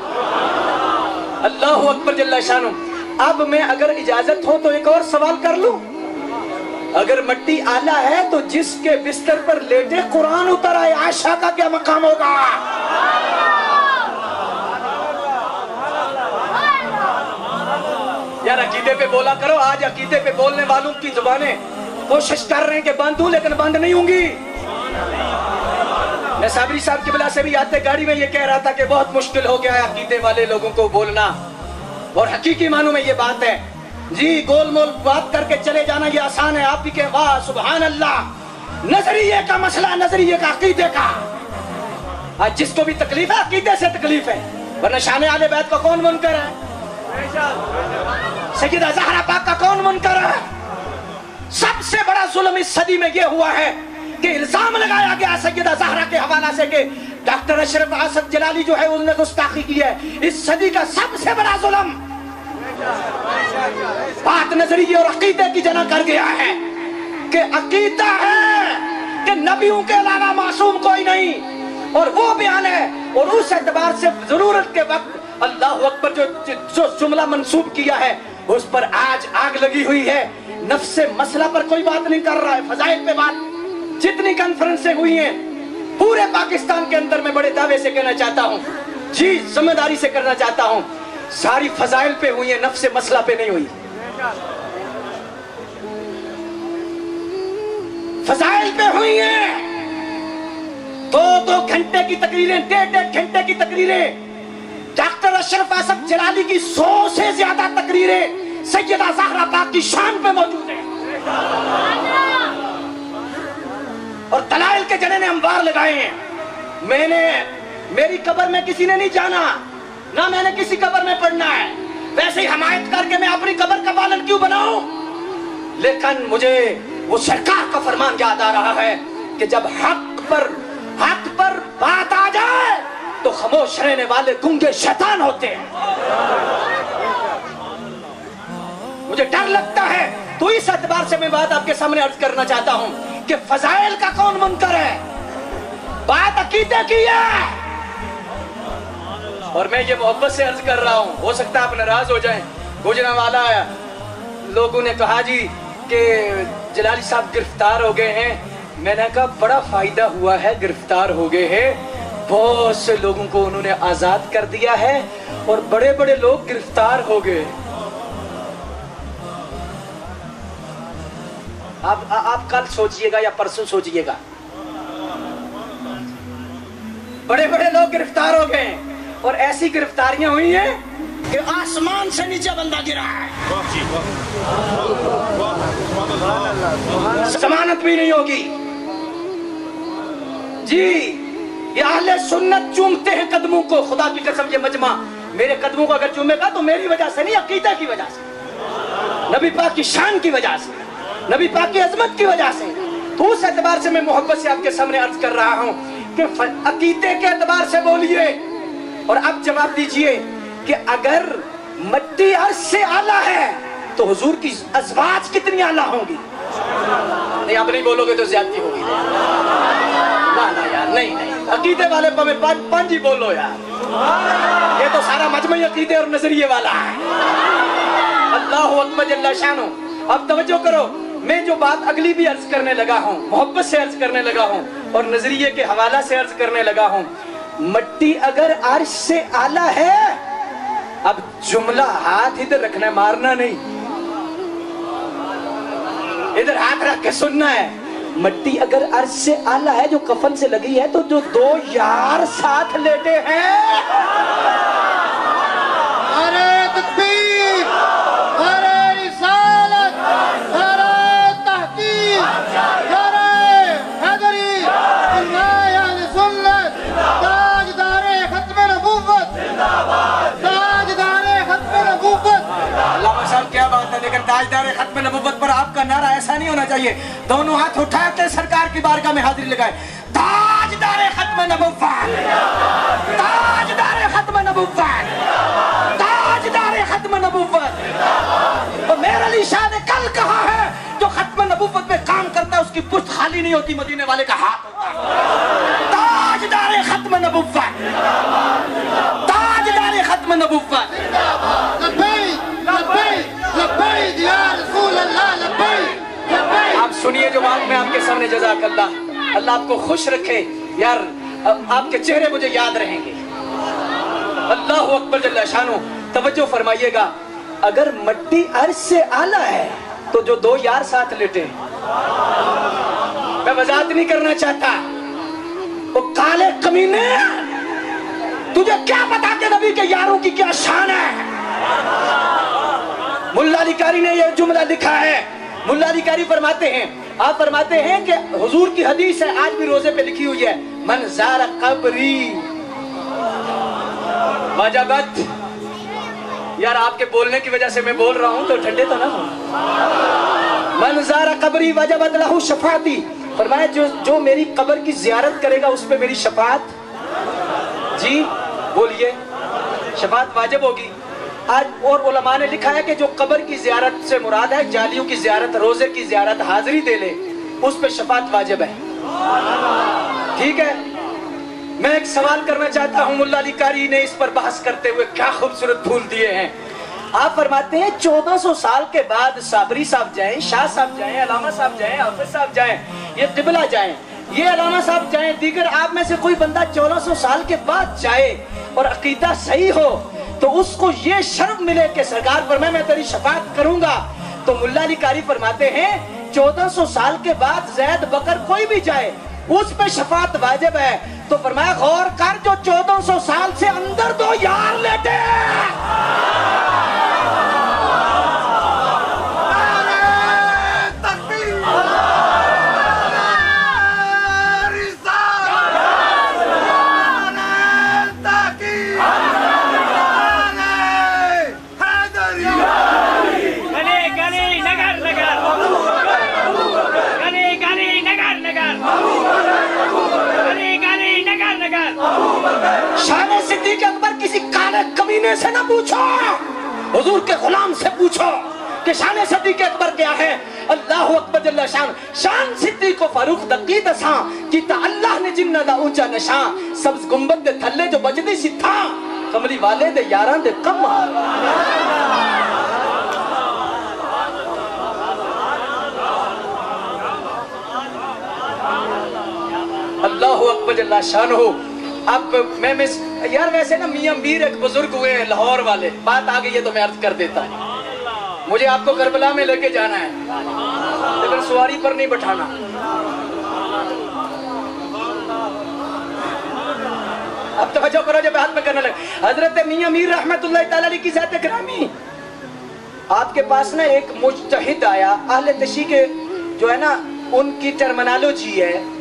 अल्लाह अकबर जल्ला शानू। अब मैं अगर इजाज़त हो तो एक और सवाल कर लू? अगर मट्टी आला है तो जिसके बिस्तर पर लेटे कुरान उतर आए, आशा का क्या मकाम होगा? यार, अकीदे पे बोला करो। आज अकीदे पे बोलने वालों की जुबानें कोशिश कर रहे हैं कि बंद हूँ लेकिन बंद नहीं होंगी। मैं साबरी साहब की बला से भी आते गाड़ी में ये कह रहा था कि बहुत मुश्किल हो गया है अकीदे वाले लोगों को बोलना। और हकीकी मानों में ये बात है। जी गोल मोल बात करके चले जाना ये आसान है। आप भी के वाह सुबह अल्लाह नज़रिए का मसला, नज़रिए का अकीदे का। आज जिसको भी तकलीफ़ है, अकीदे से तकलीफ़ है। वरना शान आले बैत का कौन मुनकर है? सैदा जहरा पाक का कौन मुनकर है? सबसे बड़ा जुल्म इस सदी में यह हुआ है कि इल्ज़ाम लगाया गया सैदा जहरा के हवाला से कि डॉक्टर अशरफ आसद जलाली जो है उन्होंने गुस्ताखी की है। इस सदी का सबसे बड़ा जुल्म बात नज़रिए और अकीदे की जना कर गया है कि अकीदा है कि नबियों के अलावा मासूम कोई नहीं। और वो बयान है, और उस एतबार से ज़रूरत के वक्त अल्लाह अकबर जो जो जुमला मंसूब किया है, उस पर आज आग लगी हुई है। नफ्स मसला पर कोई बात नहीं कर रहा है, फजाइल पे बात जितनी कॉन्फ्रेंसें हुई हैं, पूरे पाकिस्तान के अंदर मैं बड़े दावे से कहना चाहता हूँ, जी ज़िम्मेदारी से करना चाहता हूँ, सारी फजाइल पे हुई है, नफ्स मसला पे नहीं हुई। फजाइल पे हुई है। दो दो घंटे की तकरीरें, डेढ़ डेढ़ घंटे की तकरीरें। डॉक्टर अशरफ असद जलाली की सौ से ज़्यादा तकरीरें सैयदा जहरा की शान पे मौजूद है। और दलाइल के जने ने अंबार लगाए हैं। मैंने, मेरी कब्र में किसी ने नहीं जाना। ना मैंने किसी कब्र में पढ़ना है। वैसे ही हमायत करके मैं अपनी कब्र का पालन क्यों बनाऊँ? लेकिन मुझे वो सरकार का फरमान याद आ रहा है कि जब हक पर हक पर बात आ जाए तो खामोश रहने वाले गुंगे शैतान होते हैं। मुझे डर लगता है तो इस एतबार से मैं बात आपके सामने अर्ज़ करना चाहता हूँ कि फजाइल का कौन मुनकर है? बात अकीदे की है। और मैं ये मोहब्बत से अर्ज़ कर रहा हूँ, हो सकता है आप नाराज़ हो जाएँ। गुजरा वाला आया लोगों ने कहा जी कि जलाली साहब गिरफ़्तार हो गए हैं। मैंने कहा, बड़ा फ़ायदा हुआ है, गिरफ़्तार हो गए हैं। बहुत से लोगों को उन्होंने आज़ाद कर दिया है और बड़े बड़े लोग गिरफ़्तार हो गए। आप आ, आप कल सोचिएगा या परसों सोचिएगा। बड़े बड़े लोग गिरफ़्तार हो गए और ऐसी गिरफ्तारियाँ हुई हैं कि आसमान से नीचे बंदा गिरा है। जमानत भी नहीं होगी। जी ये अहले सुन्नत चूमते हैं कदमों को। खुदा की कसम ये मजमा मेरे कदमों को अगर चूमेगा तो मेरी वजह से नहीं अकीदा की वजह से। नबी पाक की शान की वजह से। नबी पाक की अजमत की वजह से तो उस एतबार से मैं मोहब्बत से आपके सामने अर्ज़ कर रहा हूँ कि अकीदे के एतबार से बोलिए और अब जवाब दीजिए कि अगर मट्टी अर्ज़ से आला है तो हुजूर की अजवाज कितनी आला होंगी? नहीं, आप नहीं बोलोगे तो ज़्यादा होगी। ना ना यार, नहीं नहीं। अकीदे वाले पवे पंज ही बोलो यार। ये तो सारा मजमई अकीदे और नज़रिए वाला है। अल्लाह अकबर शानो। अब तवज्जो करो। मैं जो बात अगली भी अर्ज़ करने लगा हूँ, मोहब्बत से अर्ज़ करने लगा हूँ, और नज़रिए के हवाला से अर्ज़ करने लगा हूँ, मट्टी अगर अर्श से आला है, अब जुमला हाथ इधर रखना, मारना नहीं। इधर हाथ रख के सुनना है। मट्टी अगर अर्श से आला है, जो कफन से लगी है तो जो दो यार साथ लेटे हैं। अरे! है लेकिन ताजदार खत्म नबूवत पर आपका नारा ऐसा नहीं होना चाहिए। दोनों हाथ उठाते सरकार की बारगाह में हाजिरी लगाए। ताजदार खत्म ताजदार खत्म नबूवत। ताजदार खत्म शाह ने कल कहा है, जो खत्म नबूवत में काम करता है, उसकी पुष्ट खाली नहीं होती, मदीने वाले का हाथ ताजदार खत्म नबूवत। ताजदार खत्म लब्बैक लब्बैक लब्बैक या रसूल अल्लाह लब्बैक लब्बैक आप सुनिए जो बात मैं आपके सामने जजाक अल्लाह अल्लाह आपको खुश रखे। यार आपके चेहरे मुझे याद रहेंगे। अल्लाह अकबर जल्ला शानो। तवज्जो फरमाइएगा, अगर मट्टी अर्श से आला है तो जो दो यार साथ लेटे। मैं वजात नहीं करना चाहता। वो काले कमीने तुझे क्या पता के नबी के यारों की क्या शान है? मुल्ला अली कारी ने यह जुमला लिखा है। मुल्ला अली कारी फरमाते हैं, आप फरमाते हैं कि हुजूर की हदीस है, आज भी रोज़े पे लिखी हुई है, मन जार कबरी। वजबत यार, आपके बोलने की वजह से मैं बोल रहा हूँ तो ठंडे तो ना मन कबरी वजबत लहू शफाती। फरमाया, जो जो मेरी कब्र की जियारत करेगा, उस पर मेरी शफात। जी, बोलिए, शफात वाजिब होगी। आज और उलमा ने लिखा है कि जो कब्र की जियारत से मुराद है, जालियों की जियारत, रोज़े की जियारत, हाजिरी दे ले, उस पे शफात वाजिब है। ठीक है? मैं एक सवाल करना चाहता हूँ, मुल्ला अली कारी ने इस पर बहस करते हुए क्या खूबसूरत फूल दिए हैं। आप फरमाते हैं 1400 साल के बाद साबरी साहब जाएँ, शाह साहब जाएँ, अलामा साहब जाएँ, हाफिज साहब जाएँ, ये तिबला जाएँ, ये अलामा साहब जाएँ, दीगर आप में से कोई बंदा 1400 साल के बाद जाए और अकीदा सही हो तो उसको ये शर्म मिले कि सरकार पर मैं तेरी शफात करूँगा। तो मुल्ला अली कारी फरमाते हैं 1400 साल के बाद जैद बकर कोई भी जाए, उस पे शफात वाजिब है। तो फरमाया, गौर कर जो 1400 साल से अंदर दो, यार लेटे। शान सिद्दीक अकबर किसी काले कमीने से ना पूछो। हुजूर के गुलाम से पूछो कि शान सिद्दीक अकबर क्या है? अल्लाह अकबर जल्ला शान। शान को फारूक दकी दसा कि ता अल्लाह ने जिन्ना दा ऊँचा नशा सब्ज गुंबद दे थल्ले जो बजदी सी था, कमली वाले दे यारां दे कम आ। अल्लाह अकबर जल्ला शान हो अब मैं मिस यार वैसे ना मियाँ मीर एक बुज़ुर्ग हुए हैं लाहौर वाले। बात आ गई है तो मैं अर्ज़ कर देता हूँ। मुझे आपको करबला में लेके जाना है। लेकिन सवारी पर नहीं बैठाना। अब तो बचो करो जब हाथ में करने लगे। हज़रत मियाँ मीर अलैह की जात ग्रामी। आपके पास ना एक मुजतहिद आया, अहले तशी के जो है ना, उनकी टर्मिनोलॉजी है।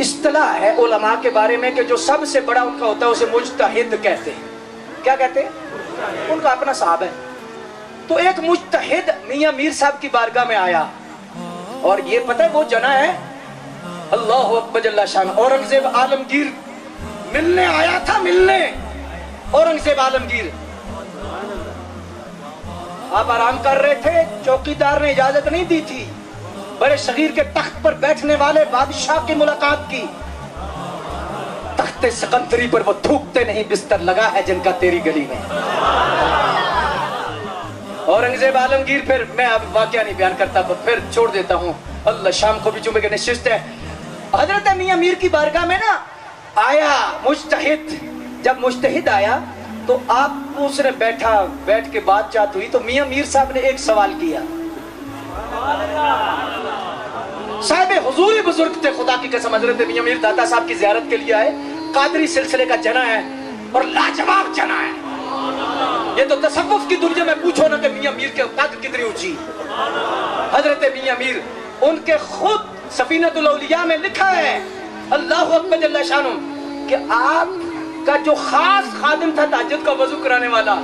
इस्तलाह है उलमा के बारे में कि जो सबसे बड़ा उनका होता है उसे मुजतहिद कहते हैं। क्या कहते हैं? उनका अपना साहब है। तो एक मुजतहिद मियाँ मीर साहब की बारगाह में आया। और ये पता है वो जना है? अल्लाह अकबर जल्ला शान। औरंगज़ेब आलमगीर मिलने आया था, मिलने। औरंगज़ेब आलमगीर। आप आराम कर रहे थे, चौकीदार ने इजाज़त नहीं दी थी। बड़े शरीर के तख्त पर बैठने वाले बादशाह की मुलाकात की। तख्ते सकंदरी पर वो थूकते नहीं, बिस्तर लगा है जिनका तेरी गली में। औरंगज़ेब आलमगीर फिर, मैं अब वाक्य नहीं बयान करता पर फिर छोड़ देता हूँ। अल्लाह शाम को भी जुमे के निश्चित है। हज़रत मियाँ मीर की बारगाह में ना आया मुजतहिद जब मुजतहिद आया तो आप उसने बैठा, बैठ के बातचीत हुई तो मियाँ मीर साहब ने एक सवाल किया। साहब हुजूर बुज़ुर्ग थे खुदा की कसम हज़रत मियाँ मीर दाता साहब की के लिए आए। कादरी सिलसिले का जना है और लाजवाब जना है। ये तो की दुनिया में पूछो ना कि मियाँ मीर के कद कितनी ऊँची। हज़रत मियाँ मीर उनके खुद सफीनतुल में लिखा है, अल्लाह अकबर जल्ला कि आप जो खास खादिम था ताजुद का वज़ू कराने वाला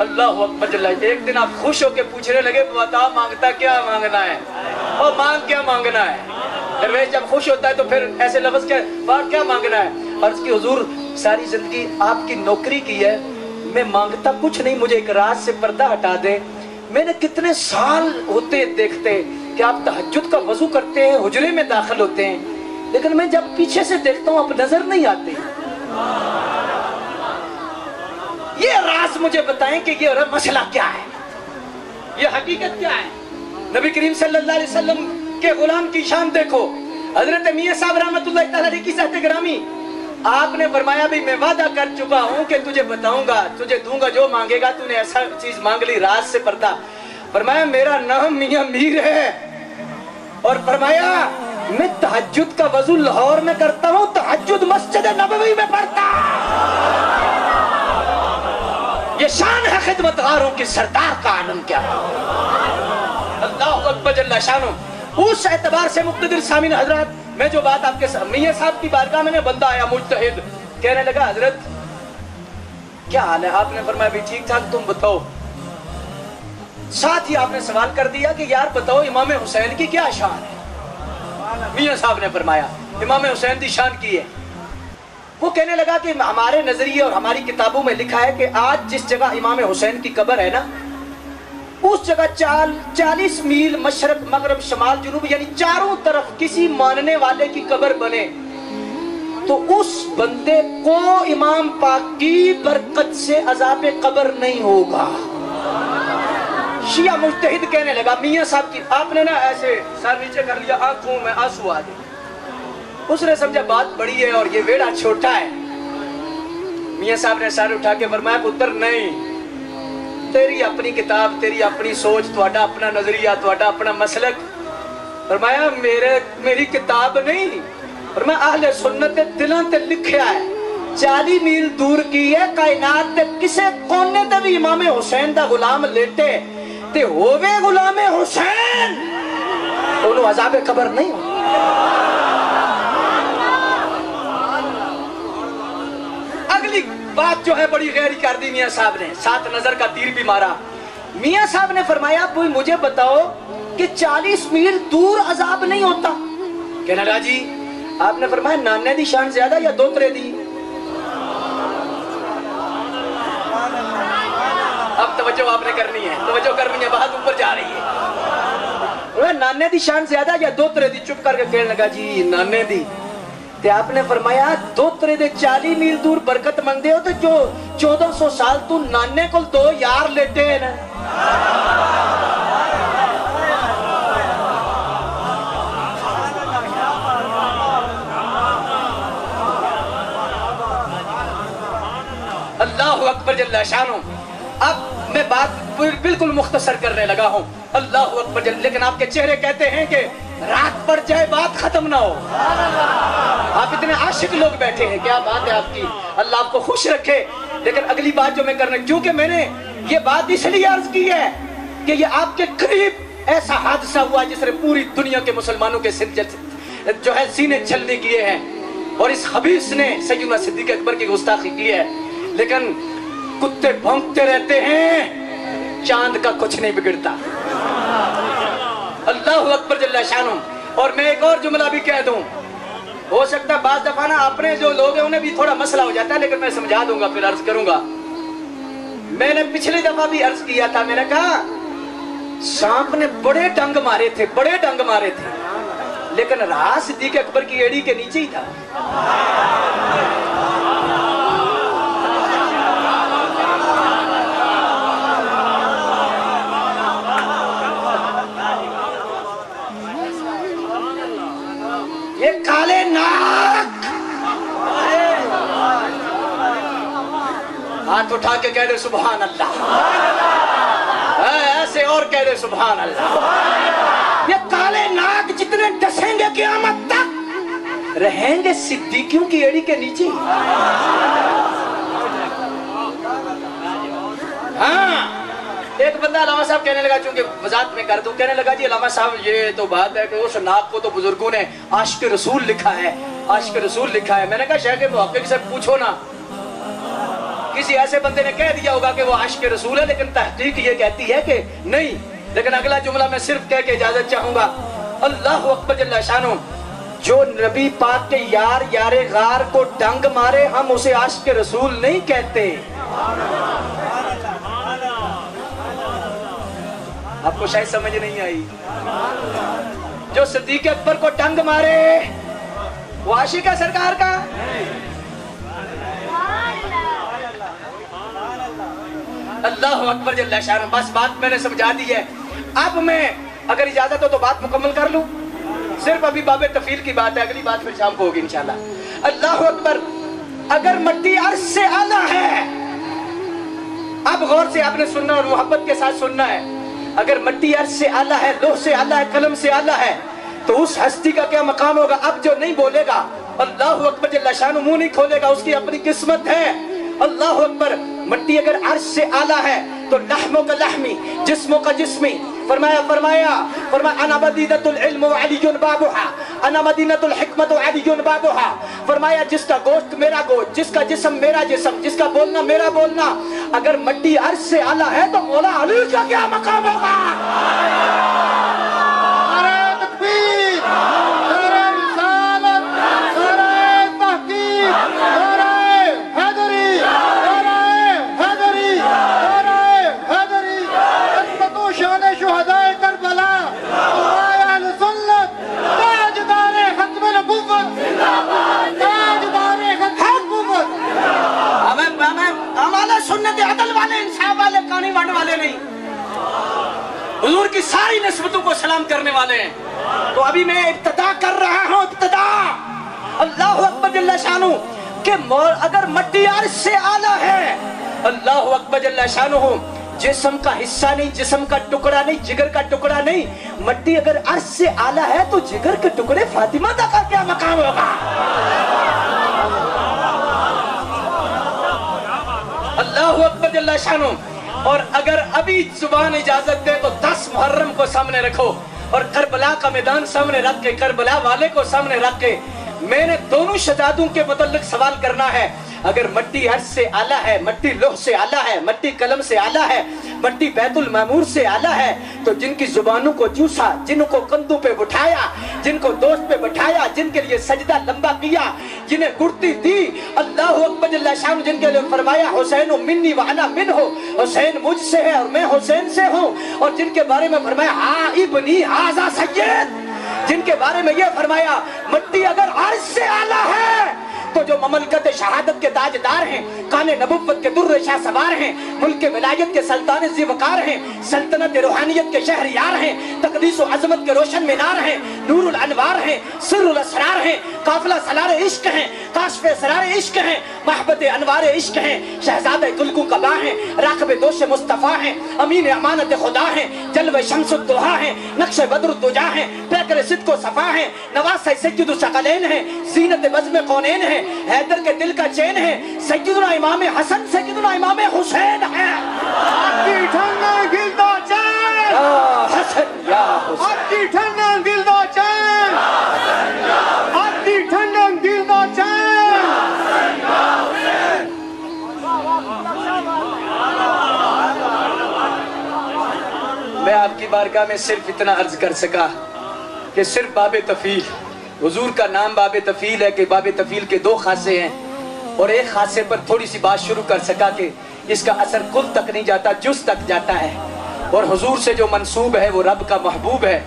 अल्लाह एक दिन आप खुश होके पूछने लगे, बता, माँगता क्या मांगना है? और मांग क्या मांगना है? दरवेश, जब खुश होता है तो फिर ऐसे लफ्ज क्या बात क्या मांगना है? और उसकी हुजूर, सारी ज़िंदगी आपकी नौकरी की है। मैं माँगता कुछ नहीं, मुझे एक रात से पर्दा हटा दे। मैंने कितने साल होते देखते कि आप तहज्जुद का वज़ू करते हैं, हुजरे में दाखिल होते हैं। लेकिन मैं जब पीछे से देखता हूँ, आप नज़र नहीं आते। ये राज मुझे बताएँ कि ये मसला क्या है? ये हकीकत क्या है? नबी करीम सल्लल्लाहु अलैहि वसल्लम के गुलाम की शान देखो। हज़रत मियाँ साहब तआला की साथ ग्रामी आपने फरमाया भी मैं वादा कर चुका हूँ कि तुझे बताऊँगा, तुझे दूँगा, जो मांगेगा तूने ऐसा चीज़ मांग ली, राज से पर्दा। फरमाया, मेरा नाम मियाँ मीर है। और फरमाया, मैं तहज्जुद का वज़ू लाहौर में करता हूँ, तहज्जुद मस्जिद नबवी में पढ़ता ये शान है खिदमतगारों की सरदार का आलम क्या? अल्लाह अकबर शानो। उस एतबार से मुक्तदिर सामीन हज़रत, मैं जो बात आपके मियाँ साहब की बारगाह में बंदा आया, मुजतहिद, कहने लगा, हज़रत, क्या हाल है? आपने फरमाया भी ठीक ठाक तुम बताओ। साथ ही आपने सवाल कर दिया कि यार बताओ, इमाम हुसैन की क्या शान है? मियाँ साहब ने फरमाया, इमाम हुसैन की शान की है। वो कहने लगा कि हमारे नज़रिए और हमारी किताबों में लिखा है कि आज जिस जगह इमाम हुसैन की कब्र है ना, उस जगह चाल, चालीस मील मशरक मगरब शमाल जुनूब, यानी चारों तरफ़ किसी मानने वाले की कब्र बने। तो उस बंदे को इमाम पाक की बरकत से अजाब कब्र नहीं होगा। शिया मुजतहिद कहने लगा, मियाँ साहब की, आपने ना ऐसे सर नीचे कर लिया, आँखों में आँसू आ गए। उसने समझा बात बड़ी है और ये वेड़ा छोटा है। मियाँ साहब ने सारे उठा के फरमाया, पुत्र, नहीं। तेरी अपनी किताब, तेरी अपनी सोच थोड़ा अपना नज़रिया थोड़ा अपना मसलक। फरमाया, मेरे, मेरी किताब नहीं। और मैं आहले सुन्नत दिलों ते लिखा है। चाली मील दूर की है, कायनात ते किसे कोने ते भी इमाम हुसैन दा गुलाम लेटे। ते होवे गुलाम हुसैन। ओनु अजाब कबर नहीं हो बात जो है बड़ी गहरी कर दी मियाँ साहब ने। सात नज़र का तीर भी मारा। मियाँ साहब ने फरमाया मुझे बताओ कि 40 मील दूर अजाब नहीं होता? कहने जी, आपने फरमाया, नाने दी शान ज़्यादा या दोतरे दी? अब तवज्जो आपने करनी है। तवज्जो करनी है, बात ऊपर जा रही है। नाने दी शान ज़्यादा या दो दोतरे दी? चुप करके कहने लगा, जी, नाने दी। ते आपने फरमाया दो तरे दे 40 मील दूर बरकत मंगदे हो तो जो 1400 साल तू नाने को दो यार लेटे हैं अल्लाह अकबर जल्ला शानो। अब मैं बात बिल्कुल मुख्तसर करने लगा हूँ। अल्लाह अकबर लेकिन आपके चेहरे कहते हैं कि रात पड़ जाए, बात खत्म ना हो। आप इतने आशिक लोग बैठे हैं, क्या बात है आपकी? अल्लाह आपको खुश रखे। लेकिन अगली बात जो मैं करना, क्योंकि मैंने ये बात इसलिए अर्ज़ की है कि ये आपके करीब ऐसा हादसा हुआ जिसने पूरी दुनिया के मुसलमानों के जो है, सीने छलने किए हैं। और इस हबीस ने सैयदना सिद्दीक अकबर की गुस्ताखी की है। लेकिन कुत्ते भौंकते रहते हैं, चाँद का कुछ नहीं बिगड़ता। अल्लाह अकबर जल्ला और मैं एक और जुमला भी कह दूँ। हो सकता है बाज दफ़ा ना अपने जो लोग हैं, उन्हें भी थोड़ा मसला हो जाता है, लेकिन मैं समझा दूँगा, फिर अर्ज़ करूँगा। मैंने पिछली दफ़ा भी अर्ज़ किया था, मैंने कहा सांप ने बड़े डंग मारे थे, बड़े डंग मारे थे। लेकिन राह सिद्दीक अकबर की एड़ी के नीचे ही था। काले नाक। हाथ उठा के कह दे सुबहान अल्लाह हाँ, ऐसे और कह दे सुबहान अल्लाह ये काले नाग जितने डसेंगे कियामत तक रहेंगे सिद्दीकियों की एड़ी के नीचे। हाँ। एक बंदा अलामा साहब कहने लगा, चूँकि वजात में कर दूँ। कहने लगा, जी, अलामा साहब, ये तो बात है कि उस नाग को तो बुज़ुर्गों ने आशिक रसूल लिखा है, आशिक रसूल लिखा है। मैंने कहा शायद के मुहक्किक से पूछो ना। किसी ऐसे बंदे ने कह दिया होगा कि वो आशिक रसूल है, लेकिन तहकीक ये कहती है कि नहीं। लेकिन अगला जुमला मैं सिर्फ़ कह के इजाज़त चाहूँगा। अल्लाह अकबर शानो जो नबी पाक के यार, यारे गार को डंग मारे, हम उसे आशिक रसूल नहीं कहते। आपको शायद समझ नहीं आई। जो सिद्दीक अकबर को टंग मारे, वो आशिक है सरकार का? अल्लाह अकबर जल्ला शान। बस बात मैंने समझा दी है। अब मैं, अगर इजाज़त हो तो बात मुकम्मल कर लूँ। सिर्फ़ अभी बाबे तफील की बात है, अगली बात फिर शाम को होगी इंशाल्लाह। अल्लाह अकबर, अगर मट्टी अर्श से आला है, अब गौर से आपने सुनना और मोहब्बत के साथ सुनना है। अगर मट्टी अर्श से आला है, लोह से आला है, कलम से आला है तो उस हस्ती का क्या मकाम होगा? अब जो नहीं बोलेगा, अल्लाह अकबर जो लशान मुँह नहीं खोलेगा, उसकी अपनी किस्मत है। अल्लाह अकबर, मट्टी अगर अर्श से आला है तो लहमो का लहमी, जिस्मों का जिस्मी फरमाया फरमाया फरमाया अना मदीनतुल इल्म व बाबुहा अना मदीनतुल हिकमत व बाबुहा फरमाया जिसका गोश्त मेरा गोश्त जिसका जिस्म मेरा जिस्म जिसका बोलना मेरा बोलना अगर मट्टी अर्श से आला है तो मौला अली का क्या मकाम होगा नारे तकबीर नारे रिसालत नारे तहकीक नारे हैदरी नारे हैदरी नारे हैदरी अज़मत व शान शुहदाए करबला दुआए अहले सुन्नत ताजदार खत्म नबुव्वत ताजदार खत्म नबुव्वत हमें हमें हमारे सुन्नत अदल वाले इंसाफ वाले कानी वाट वाले नहीं हुजूर की सारी नस्बतों को सलाम करने वाले हैं। तो अभी मैं इब्तदा कर रहा हूँ, इब्तदा। अल्लाह अकबर शानू के अगर मट्टी अर्श से आला है, अल्लाह अकबर शानू जिस्म का हिस्सा नहीं, जिस्म का टुकड़ा नहीं, जिगर का टुकड़ा नहीं। मट्टी अगर अर्श से आला है तो जिगर के टुकड़े फातिमा दा का क्या मकाम होगा? अल्लाह अकबर शानो और अगर अभी ज़ुबान इजाज़त दे तो दस मुहर्रम को सामने रखो और करबला का मैदान सामने रख के, करबला वाले को सामने रख के। मैंने दोनों शजादों के मुतल सवाल करना है। अगर मट्टी अर्श से आला है, मट्टी लोह से आला है, मट्टी कलम से आला है, मट्टी बैतुल मामूर से आला है तो जिनकी जुबानों को चूसा, जिनको कंधों पे उठाया जिनको दोस्त पे बिठाया, जिनके लिए सजदा लंबा किया, जिन्हें कुर्ती दी, अल्लाह जल्ला जिनके लिए फरमाया, हुसैन मिन्नी वाना मिन हो, हुसैन मुझसे है और मैं हुसैन से हूँ। और जिनके बारे में फरमाया, हा इबनी हाजा सैयद। जिनके बारे में ये फरमाया, मट्टी अगर अर्श से आला है तो जो ममलकत शहादत के ताजदार हैं काने नबुवत के दुर्र शाह सवार हैं, मुल्क विलायत के सल्तान वकार हैं, सल्तनत रूहानियत के शहर यार हैं, तकदीस अजमत के रोशन मीनार हैं, नूरुल अनवार हैं सिर्रुल असरार हैं, काफिला सलार इश्क हैं, काशफ सरार इश्क हैं, महबत अनवार इश्क हैं, शहजाद गुलकू कबा हैं, राखब दोष मुस्तफ़ा हैं, अमीन अमानत खुदा हैं, जलव शमसुद्दोहा हैं, नक्श बद्रुद्दुजा हैं, पैकर सिद्को सफ़ा हैं नवाज़ सैयद सकलैन हैं, जीनत बज़्म कौनैन हैं हैदर के दिल का चैन है सैयदुना इमाम हसन सैयदुना इमाम हुसैन है। आपकी ठंडा गिलदा चैन। हसन या हुसैन। आपकी ठंडा गिलदा चैन। आपकी ठंडा गिलदा चैन। मैं आपकी बारगाह में सिर्फ़ इतना अर्ज़ कर सका कि सिर्फ़ बाबे तफील हुजूर का नाम बाब तफील है कि बाब तफील के दो खासे हैं। और एक खासे पर थोड़ी सी बात शुरू कर सका कि इसका असर कुल तक नहीं जाता जुस तक जाता है। और हजूर से जो मनसूब है, वो रब का महबूब है।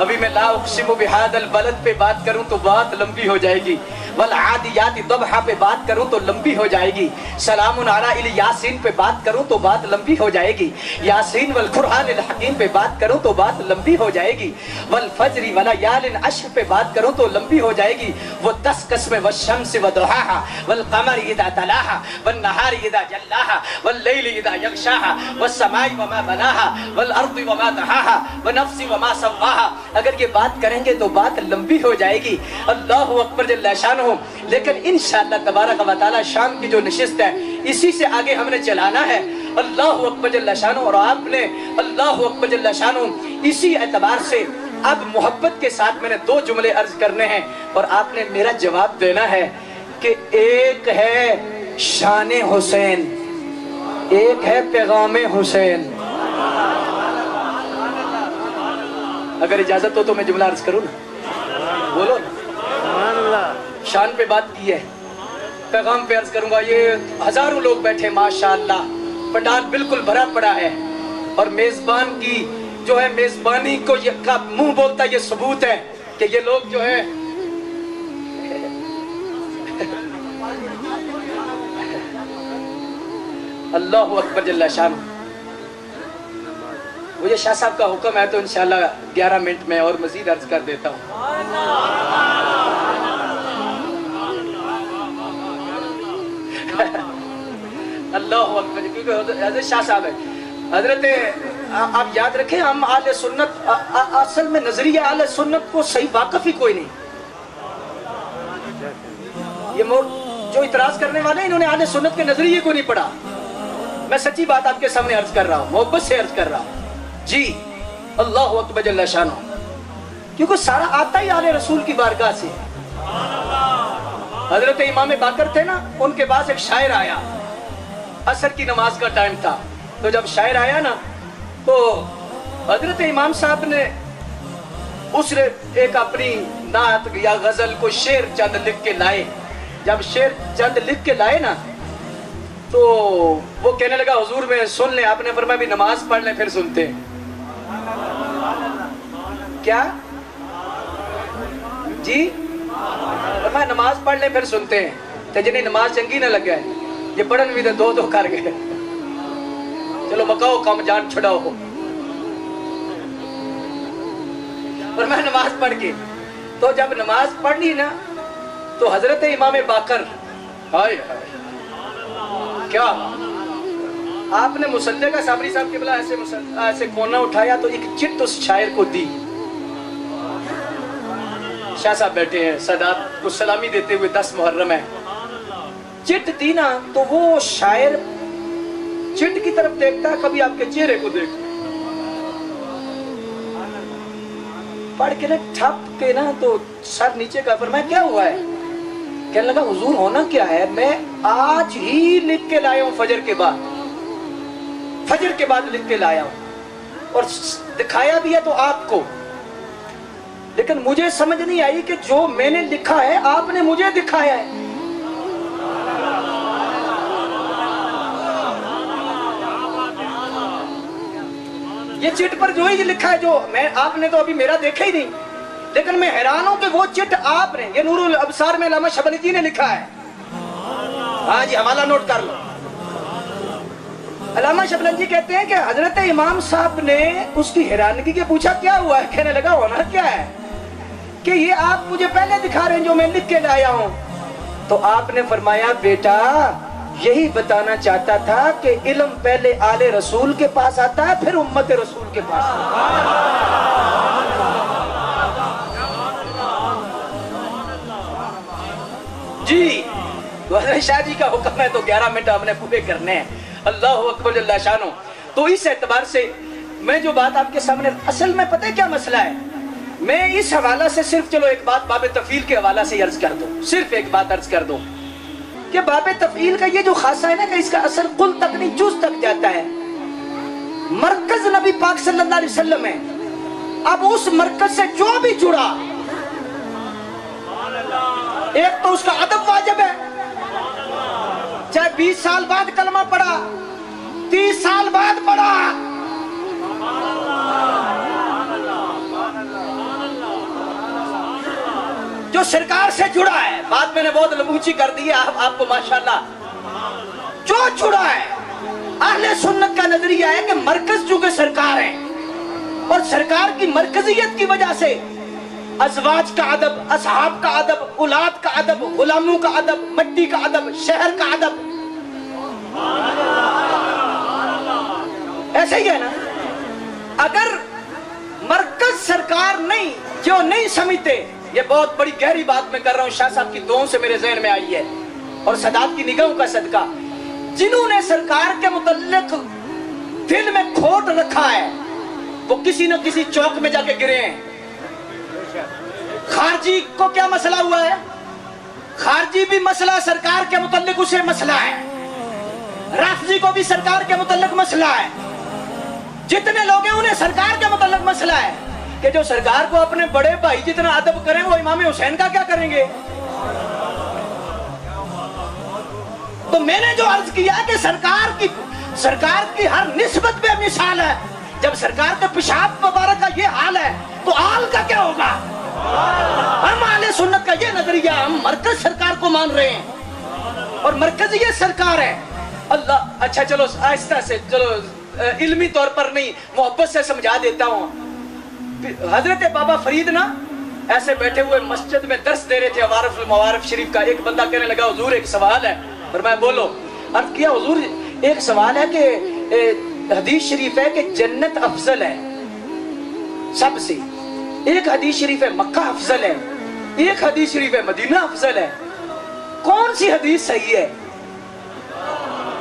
अभी मैं ला उक्सिमु बिहादल बलद पे बात करूँ तो बात लंबी हो जाएगी। वल आदियात दबहा पे बात करूँ तो लंबी हो जाएगी। सलाम अला इल यासीन पे बात करूँ तो बात लंबी हो जाएगी। यासीन वल कुरआन अल हकीम पे बात करूँ तो बात लंबी हो जाएगी। वल फजरी वला यालिन अश्र पे बात करूँ तो लंबी हो जाएगी। वो दस कसमें व शम्स व दुहाहा, वल कमर इदा तलाहा वन नहार इदा जल्लाहा, वल लैल इदा यगशाहा, वस समाई व मा बनाहा, वल अर्द व मा दहाहा व नफ्सी व मा सव्वाहा। अगर ये बात करेंगे तो बात लंबी हो जाएगी। अल्लाह अकबर जल्ला शान हो लेकिन इंशाअल्लाह तबारक व तआला शाम की जो नशिस्त है, इसी से आगे हमने चलाना है। अल्लाह अकबर जल्ला शान हो और आपने अल्लाह अकबर जल्ला शान हो इसी एतबार से अब मोहब्बत के साथ मैंने दो जुमले अर्ज़ करने हैं और आपने मेरा जवाब देना है कि एक है शान हुसैन, एक है पैगाम हुसैन। अगर इजाज़त हो तो मैं जुमला अर्ज़ करूँ ना? बोलो ना। शान पे बात की है। पैगाम पे अर्ज़ करूँगा ये हज़ारों लोग बैठे माशाअल्लाह पंडाल बिल्कुल भरा पड़ा है। और मेजबान की जो है मेजबानी को ये का मुँह बोलता ये सबूत है कि ये लोग जो है <laughs> अल्लाह अकबर जल्ला शान। मुझे शाह साहब का हुक्म है तो इंशाल्लाह 11 मिनट में और मजीद अर्ज़ कर देता हूँ। <laughs> अल्लाह क्योंकि शाह साहब है। हज़रत आप याद रखें, हम आल सुन्नत असल में नज़रिया आले सुन्नत को सही वाकफ ही कोई नहीं। ये मोर, जो इतराज करने वाले इन्होंने आले सुन्नत के नज़रिए को नहीं पढ़ा। मैं सच्ची बात आपके सामने अर्ज़ कर रहा हूँ, मोहब्बत से अर्ज़ कर रहा हूँ। जी, अल्लाह अकबर शान क्योंकि सारा आता ही आले रसूल की बारगाह से। हज़रत इमाम बाकर थे ना, उनके पास एक शायर आया। असर की नमाज़ का टाइम था। तो जब शायर आया ना तो हज़रत इमाम साहब ने उसने एक अपनी नात या गज़ल को शेर चंद लिख के लाए। जब शेर चंद लिख के लाए ना तो वो कहने लगा, हुजूर, में सुन ले, आपने फरमाया भी नमाज़ पढ़ ले, फिर सुनते हैं। क्या? जी? फरमाया नमाज़ पढ़ ले, फिर सुनते हैं। तो जिन्हें नमाज़ चंगी ना लगे, ये पढ़न भी तो दो दो कर गए। चलो, मकाओ कम, जान छुड़ाओ। और मैं नमाज़ पढ़ के तो जब नमाज़ पढ़नी ना तो हज़रत इमाम बाकर, हाय क्या आपने मुसल्ले का साबरी साहब के बोला ऐसे ऐसे कोना उठाया तो एक चिट उस शायर को दी। शाह साहब बैठे हैं, सदात को सलामी देते हुए दस मुहर्रम है। चिट दी ना तो वो शायर चिट की तरफ़ देखता कभी आपके चेहरे को देखता पढ़ के ना, ठप के ना तो सर नीचे का पर मैं क्या हुआ है? कहने लगा, हुजूर होना क्या है? मैं आज ही लिख के लाया हूँ फजर के बाद। फजर के बाद लिख के लाया हूँ। और दिखाया भी है तो आपको। लेकिन मुझे समझ नहीं आई कि जो मैंने लिखा है, आपने मुझे दिखाया है। ये चिट पर जो ही लिखा है, जो मैं, आपने तो अभी मेरा देखा ही नहीं। लेकिन मैं हैरान हूँ कि वो चिट आपने ये नूरुल अबसार में लामा शबनी जी ने लिखा है। हाँ जी, हवाला नोट कर लो। अलामा शबनन जी कहते हैं कि हज़रत इमाम साहब ने उसकी हैरानगी के पूछा, क्या हुआ है? कहने लगा होना क्या है? कि ये आप मुझे पहले दिखा रहे हैं जो मैं लिख के लाया हूँ। तो आपने फरमाया, बेटा, यही बताना चाहता था कि इल्म पहले आले रसूल के पास आता है, फिर उम्मत रसूल के पास जी शाह जी का हुक्म है तो 11 मिनट हमने पूरे करने हैं। अल्लाह अकबर जल्ला शानो। तो इस एतबार से मैं जो बात आपके सामने, असल में पता है क्या मसला है? मैं इस हवाला से सिर्फ़, चलो एक बात बाब तफील के हवाला से अर्ज़ कर दो। सिर्फ़ एक बात अर्ज़ कर दो कि बाब तफील का ये जो खासा है ना कि इसका असर कुल तक नहीं, जुज तक जाता है। मरकज नबी पाक सल्लल्लाहु अलैहि वसल्लम है। अब उस मरकज से जो भी जुड़ा, एक तो उसका अदब वाजिब है। चाहे 20 साल बाद कलमा पड़ा 30 साल बाद पड़ा जो सरकार से जुड़ा है बात मैंने बहुत ऊँची कर दी है आप, आपको माशाल्लाह। जो जुड़ा है अहले सुन्नत का नज़रिया है कि मरकज चूँकि सरकार है और सरकार की मरकजियत की वजह से अजवाज का अदब, असहाब का अदब, औलाद का अदब, गुलामों का अदब, मट्टी का अदब, शहर का अदब। ऐसे ही है ना? अगर मरकज सरकार नहीं, जो नहीं समझते ये बहुत बड़ी गहरी बात मैं कर रहा हूँ, शाह साहब की दुआओं से मेरे जहन में आई है, और सदात की निगाहों का सदका। जिन्होंने सरकार के मुतल्लिक दिल में खोट रखा है, वो किसी न किसी चौक में जाके गिरे हैं। खारजी को क्या मसला हुआ है? खारजी भी मसला सरकार के मुतल्लिक उसे मसला है। राफजी को भी सरकार के मुतल्लिक मसला है। जितने लोग हैं उन्हें सरकार के मुतल्लिक मसला है। कि जो सरकार को अपने बड़े भाई जितना अदब करें, वो इमाम हुसैन का क्या करेंगे? तो मैंने जो अर्ज़ किया कि सरकार की सरकार की हर निस्बत पे मिसाल है। जब सरकार के पेशाब मुबारक का ये हाल है तो आल का क्या होगा? हम आले सुन्नत का ये नज़रिया हम मरकज सरकार को मान रहे हैं। और मरकज ये सरकार है। अल्लाह अच्छा चलो, आहिस्ता से, चलो इल्मी तौर पर नहीं, मोहब्बत से समझा देता हूँ। हज़रत बाबा फरीद ना, ऐसे बैठे हुए मस्जिद में दर्श दे रहे थे, अवारफ मवारफ शरीफ का। एक बंदा कहने लगा, हुजूर, एक सवाल है। और मैं बोलो अर्थ किया, हुजूर, एक सवाल है कि हदीस शरीफ है कि जन्नत अफजल है, सबसे। एक हदीस शरीफ है, मक्का अफजल है। एक हदीस शरीफ है, मदीना अफजल है। कौन सी हदीस सही है?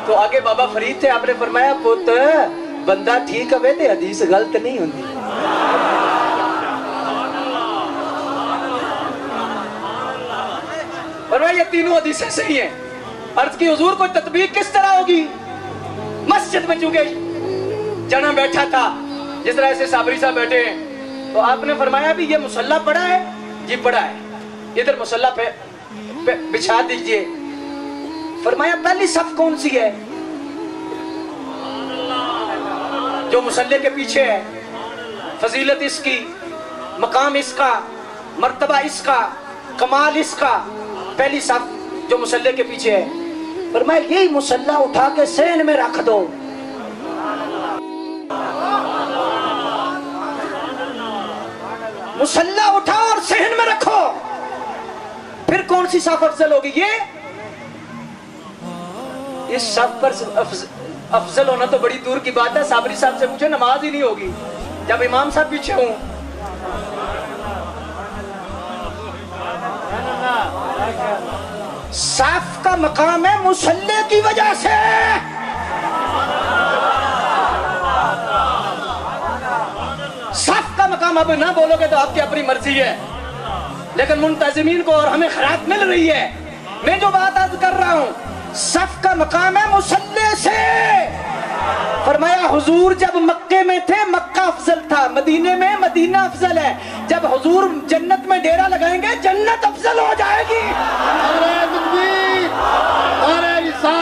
तो आगे बाबा फरीद थे, आपने फरमाया, पुत, बंदा ठीक हवे ते हदीस गलत नहीं होती ये तीनों हदीसें सही हैं। अर्ज़ की हुजूर को तदबीक किस तरह होगी? मस्जिद में चूँकि जना बैठा था, जिस तरह से साबरी साहब बैठे हैं। तो आपने फरमाया भी ये मुसल्ला पड़ा है? जी पड़ा है। इधर मुसल्ला पे, पे बिछा दीजिए। फरमाया पहली सफ कौन सी है? जो मुसल्ले के पीछे है। फजीलत इसकी मकाम इसका मर्तबा इसका कमाल इसका पहली सफ जो मुसल्ले के पीछे है। फरमाया यही मुसल्ला उठा के सेन में रख दो। मुसल्ला उठाओ और सहन में रखो। फिर कौन सी साफ़ अफजल होगी? ये? इस साफ़ पर अफजल होना तो बड़ी दूर की बात है। साबरी साहब से मुझे नमाज़ ही नहीं होगी। जब इमाम साहब पीछे हूँ। साफ़ का मकाम है मुसल्ले की वजह से। मकाम अब ना बोलोगे तो आपकी अपनी मर्ज़ी है। लेकिन मुंतजमीन को और हमें खराब मिल रही है। मैं जो बात आज कर रहा हूँ, सफ का मकाम है मुसल्ले से। फरमाया, हुजूर जब मक्के में थे, मक्का अफजल था। मदीने में मदीना अफजल है। जब हुजूर जन्नत में डेरा लगाएँगे, जन्नत अफजल हो जाएगी। अरे अरे अरे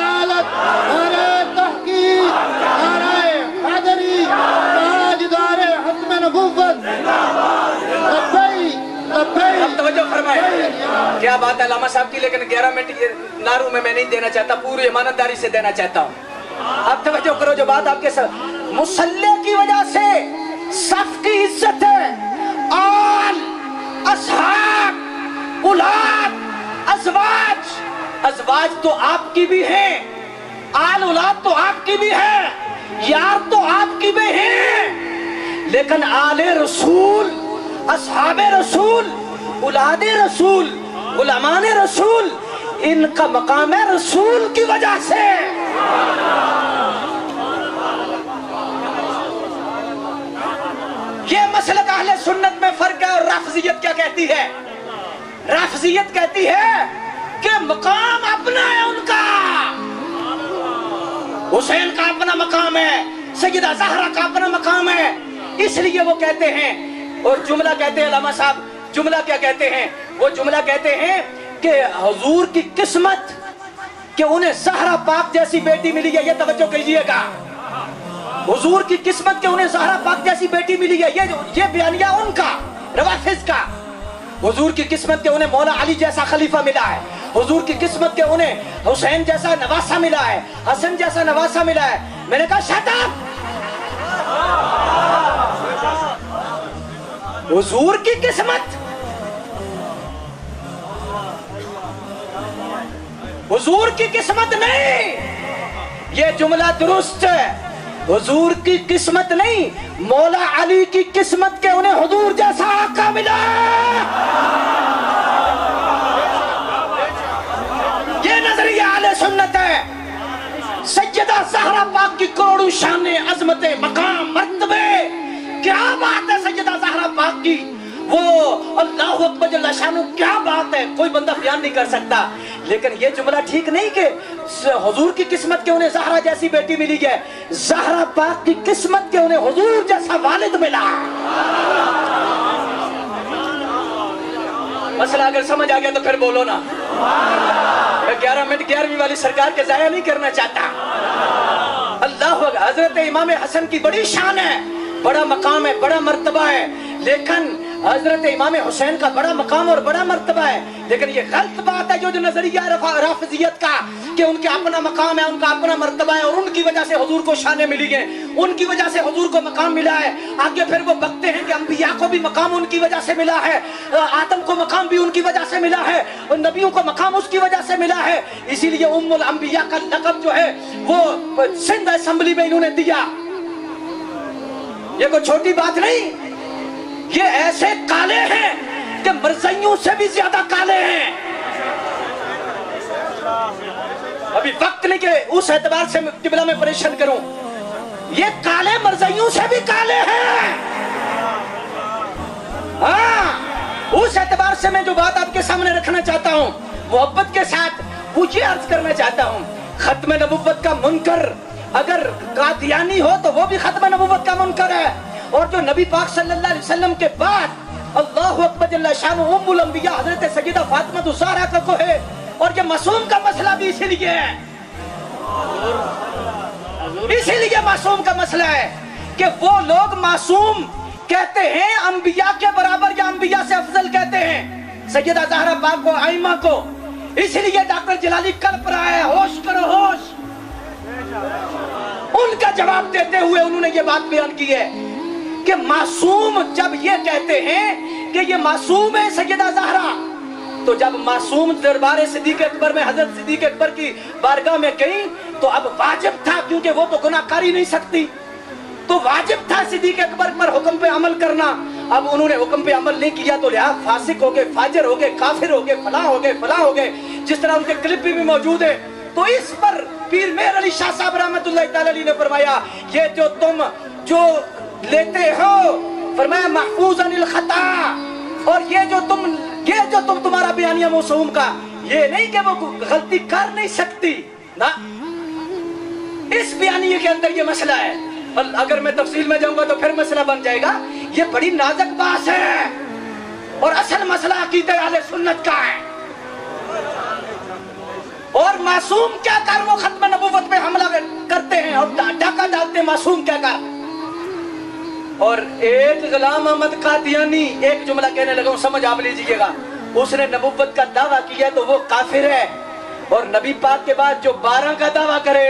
अरे हैदरी ताजदार हत्म नबूवत लब्बैक अब लब्बैक तवज्जो फरमाए। क्या बात है, लामा साहब की, लेकिन 11 मिनट नारू में मैं नहीं देना चाहता, पूरी ईमानदारी से देना चाहता हूँ। अब तवज्जो करो, जो बात आपके सर मुसल्ले की वजह से सफ की इज़्ज़त है। आल, असहाब, उलाद, अजवाज। अजवाज तो आपकी भी है, आल, उलाद तो आपकी भी है, यार तो आपकी भी है। लेकिन आले रसूल, असहाबे रसूल उलादे रसूल गुलामान रसूल, इनका मकाम है रसूल की वजह से। ये मसलक अहले सुन्नत में फ़र्क है और राफजियत क्या कहती है? राफजियत कहती है कि मकाम अपना है उनका। हुसैन का अपना मकाम है, सैयदा जहरा का अपना मकाम है, इसलिए वो कहते हैं, और जुमला कहते हैं लामा साहब जुमला क्या कहते हैं? वो जुमला कहते हैं कि हजूर की किस्मत कि उन्हें सहरा पाक जैसी बेटी मिली है, ये तवज्जो कीजिएगा। हुजूर की किस्मत के उन्हें सहरा पाक जैसी बेटी मिली है, ये ये बयानिया उनका, रवाफिज का। हुजूर की किस्मत के उन्हें मौला अली जैसा खलीफा मिला है। हुजूर की किस्मत के उन्हें हुसैन जैसा नवासा मिला है, हसन जैसा नवासा मिला है। मैंने कहा शतब हुजूर की किस्मत हुजूर की किस्मत नहीं। ये जुमला दुरुस्त है। हुजूर की किस्मत नहीं, मौला अली की किस्मत के उन्हें हुजूर जैसा आका मिला। ये नज़रिया आले सुन्नत है। सैयदा सहरा पाक की करोड़ों शान, अजमत, मकाम, मर्तबे। क्या बात है सैयदा सहरा पाक की? वो अल्लाह जल्ला क्या बात है? कोई बंदा बयान नहीं कर सकता। लेकिन ये जुमला ठीक नहीं कि हुजूर की किस्मत के उन्हें जहरा जैसी बेटी मिली है। जहरा पाक की किस्मत के उन्हें हुजूर जैसा वालिद मिला। मसला अगर समझ आ गया तो फिर बोलो ना। मैं ग्यारह मिनट ग्यारहवीं वाली सरकार के जाया नहीं करना चाहता। अल्लाह हज़रत इमाम हसन की बड़ी शान है। बड़ा मकाम है, बड़ा मरतबा है। लेकिन हज़रत इमाम हुसैन का बड़ा मकाम और बड़ा मरतबा है। लेकिन ये गलत बात है जो जो नज़रिया राफजियत का, कि उनके अपना मकाम है, उनका अपना मर्तबा है और उनकी वजह से हजूर को शाने मिली है। उनकी वजह से हजूर को मकाम मिला है। आगे फिर वो बकते हैं कि अंबिया को भी मकाम उनकी वजह से मिला है। आदम को मकाम भी उनकी वजह से मिला है। और नबियों को मकाम उसकी वजह से मिला है। इसीलिए उम्मुल अंबिया का लकब जो है, वो सिंध असम्बली में इन्होंने दिया। ये कोई छोटी बात नहीं। ये ऐसे काले हैं कि मरजइयों से भी ज़्यादा काले हैं। अभी वक्त नहीं कि उस एतबार से किबला में परेशान करूँ। ये काले मरजइयों से भी काले हैं। हाँ उस एतबार से मैं जो बात आपके सामने रखना चाहता हूँ, मोहब्बत के साथ पूछे अर्ज़ करना चाहता हूँ। खत्म नबुवत का मुनकर, अगर कादियानी हो तो वो भी खत्म नबुवत का मुनकर है। और जो नबी पाक वसल्लम के बाद अल्लाह हज़रत सैयदा फातिमा ज़हरा का को है। और ये मासूम का मसला भी इसीलिए है। इसीलिए मासूम का मसला है कि वो लोग मासूम कहते हैं, अंबिया के बराबर या अंबिया से अफजल कहते हैं। सैयदा ज़हरा पाक को को। इसलिए डॉक्टर जलाली कल्प रहा है, होश करो, होश। उनका जवाब देते हुए उन्होंने ये बात बयान की है कि मासूम जब ये कहते हैं कि ये मासूम है सैयदा ज़हरा तो जब मासूम दरबार सिद्दीक अकबर में हज़रत सिद्दीक अकबर की बारगाह में गई तो अब वाजिब था क्योंकि वो तो गुनाह कर ही नहीं सकती। तो वाजिब था सिद्दीक अकबर पर हुक्म पे अमल करना। अब उन्होंने हुक्म पे अमल नहीं किया तो लिहाज फासिक हो गए फाजिर हो गए काफिर हो गए फला हो गए फला हो गए जिस तरह उनके क्लिप भी, भी मौजूद है। तो इस पर पीर मेर अली शाह साहब अलैहि ने फरमाया ये जो तुम जो लेते हो। फरमाया, महफूज अनिल खता। और ये जो तुम, ये जो तुम, तुम्हारा बयानिया मौसूम का, ये नहीं कि वो गलती कर नहीं सकती। ना। इस बयानिए के अंदर ये मसला है। और अगर मैं तफसील में जाऊँगा तो फिर मसला बन जाएगा। ये बड़ी नाजक बात है। और असल मसला अकीदे आले सुन्नत का है। और मासूम क्या कर वो खत्म नबूवत पे हमला करते हैं और डाका डालते मासूम क्या कर? और एक गुलाम अहमद कादियानी एक जुमला कहने लगा हूँ, समझ आप लीजिएगा। उसने नबूवत का दावा किया तो वो काफिर है। और नबी पाक के बाद जो बारह का दावा करे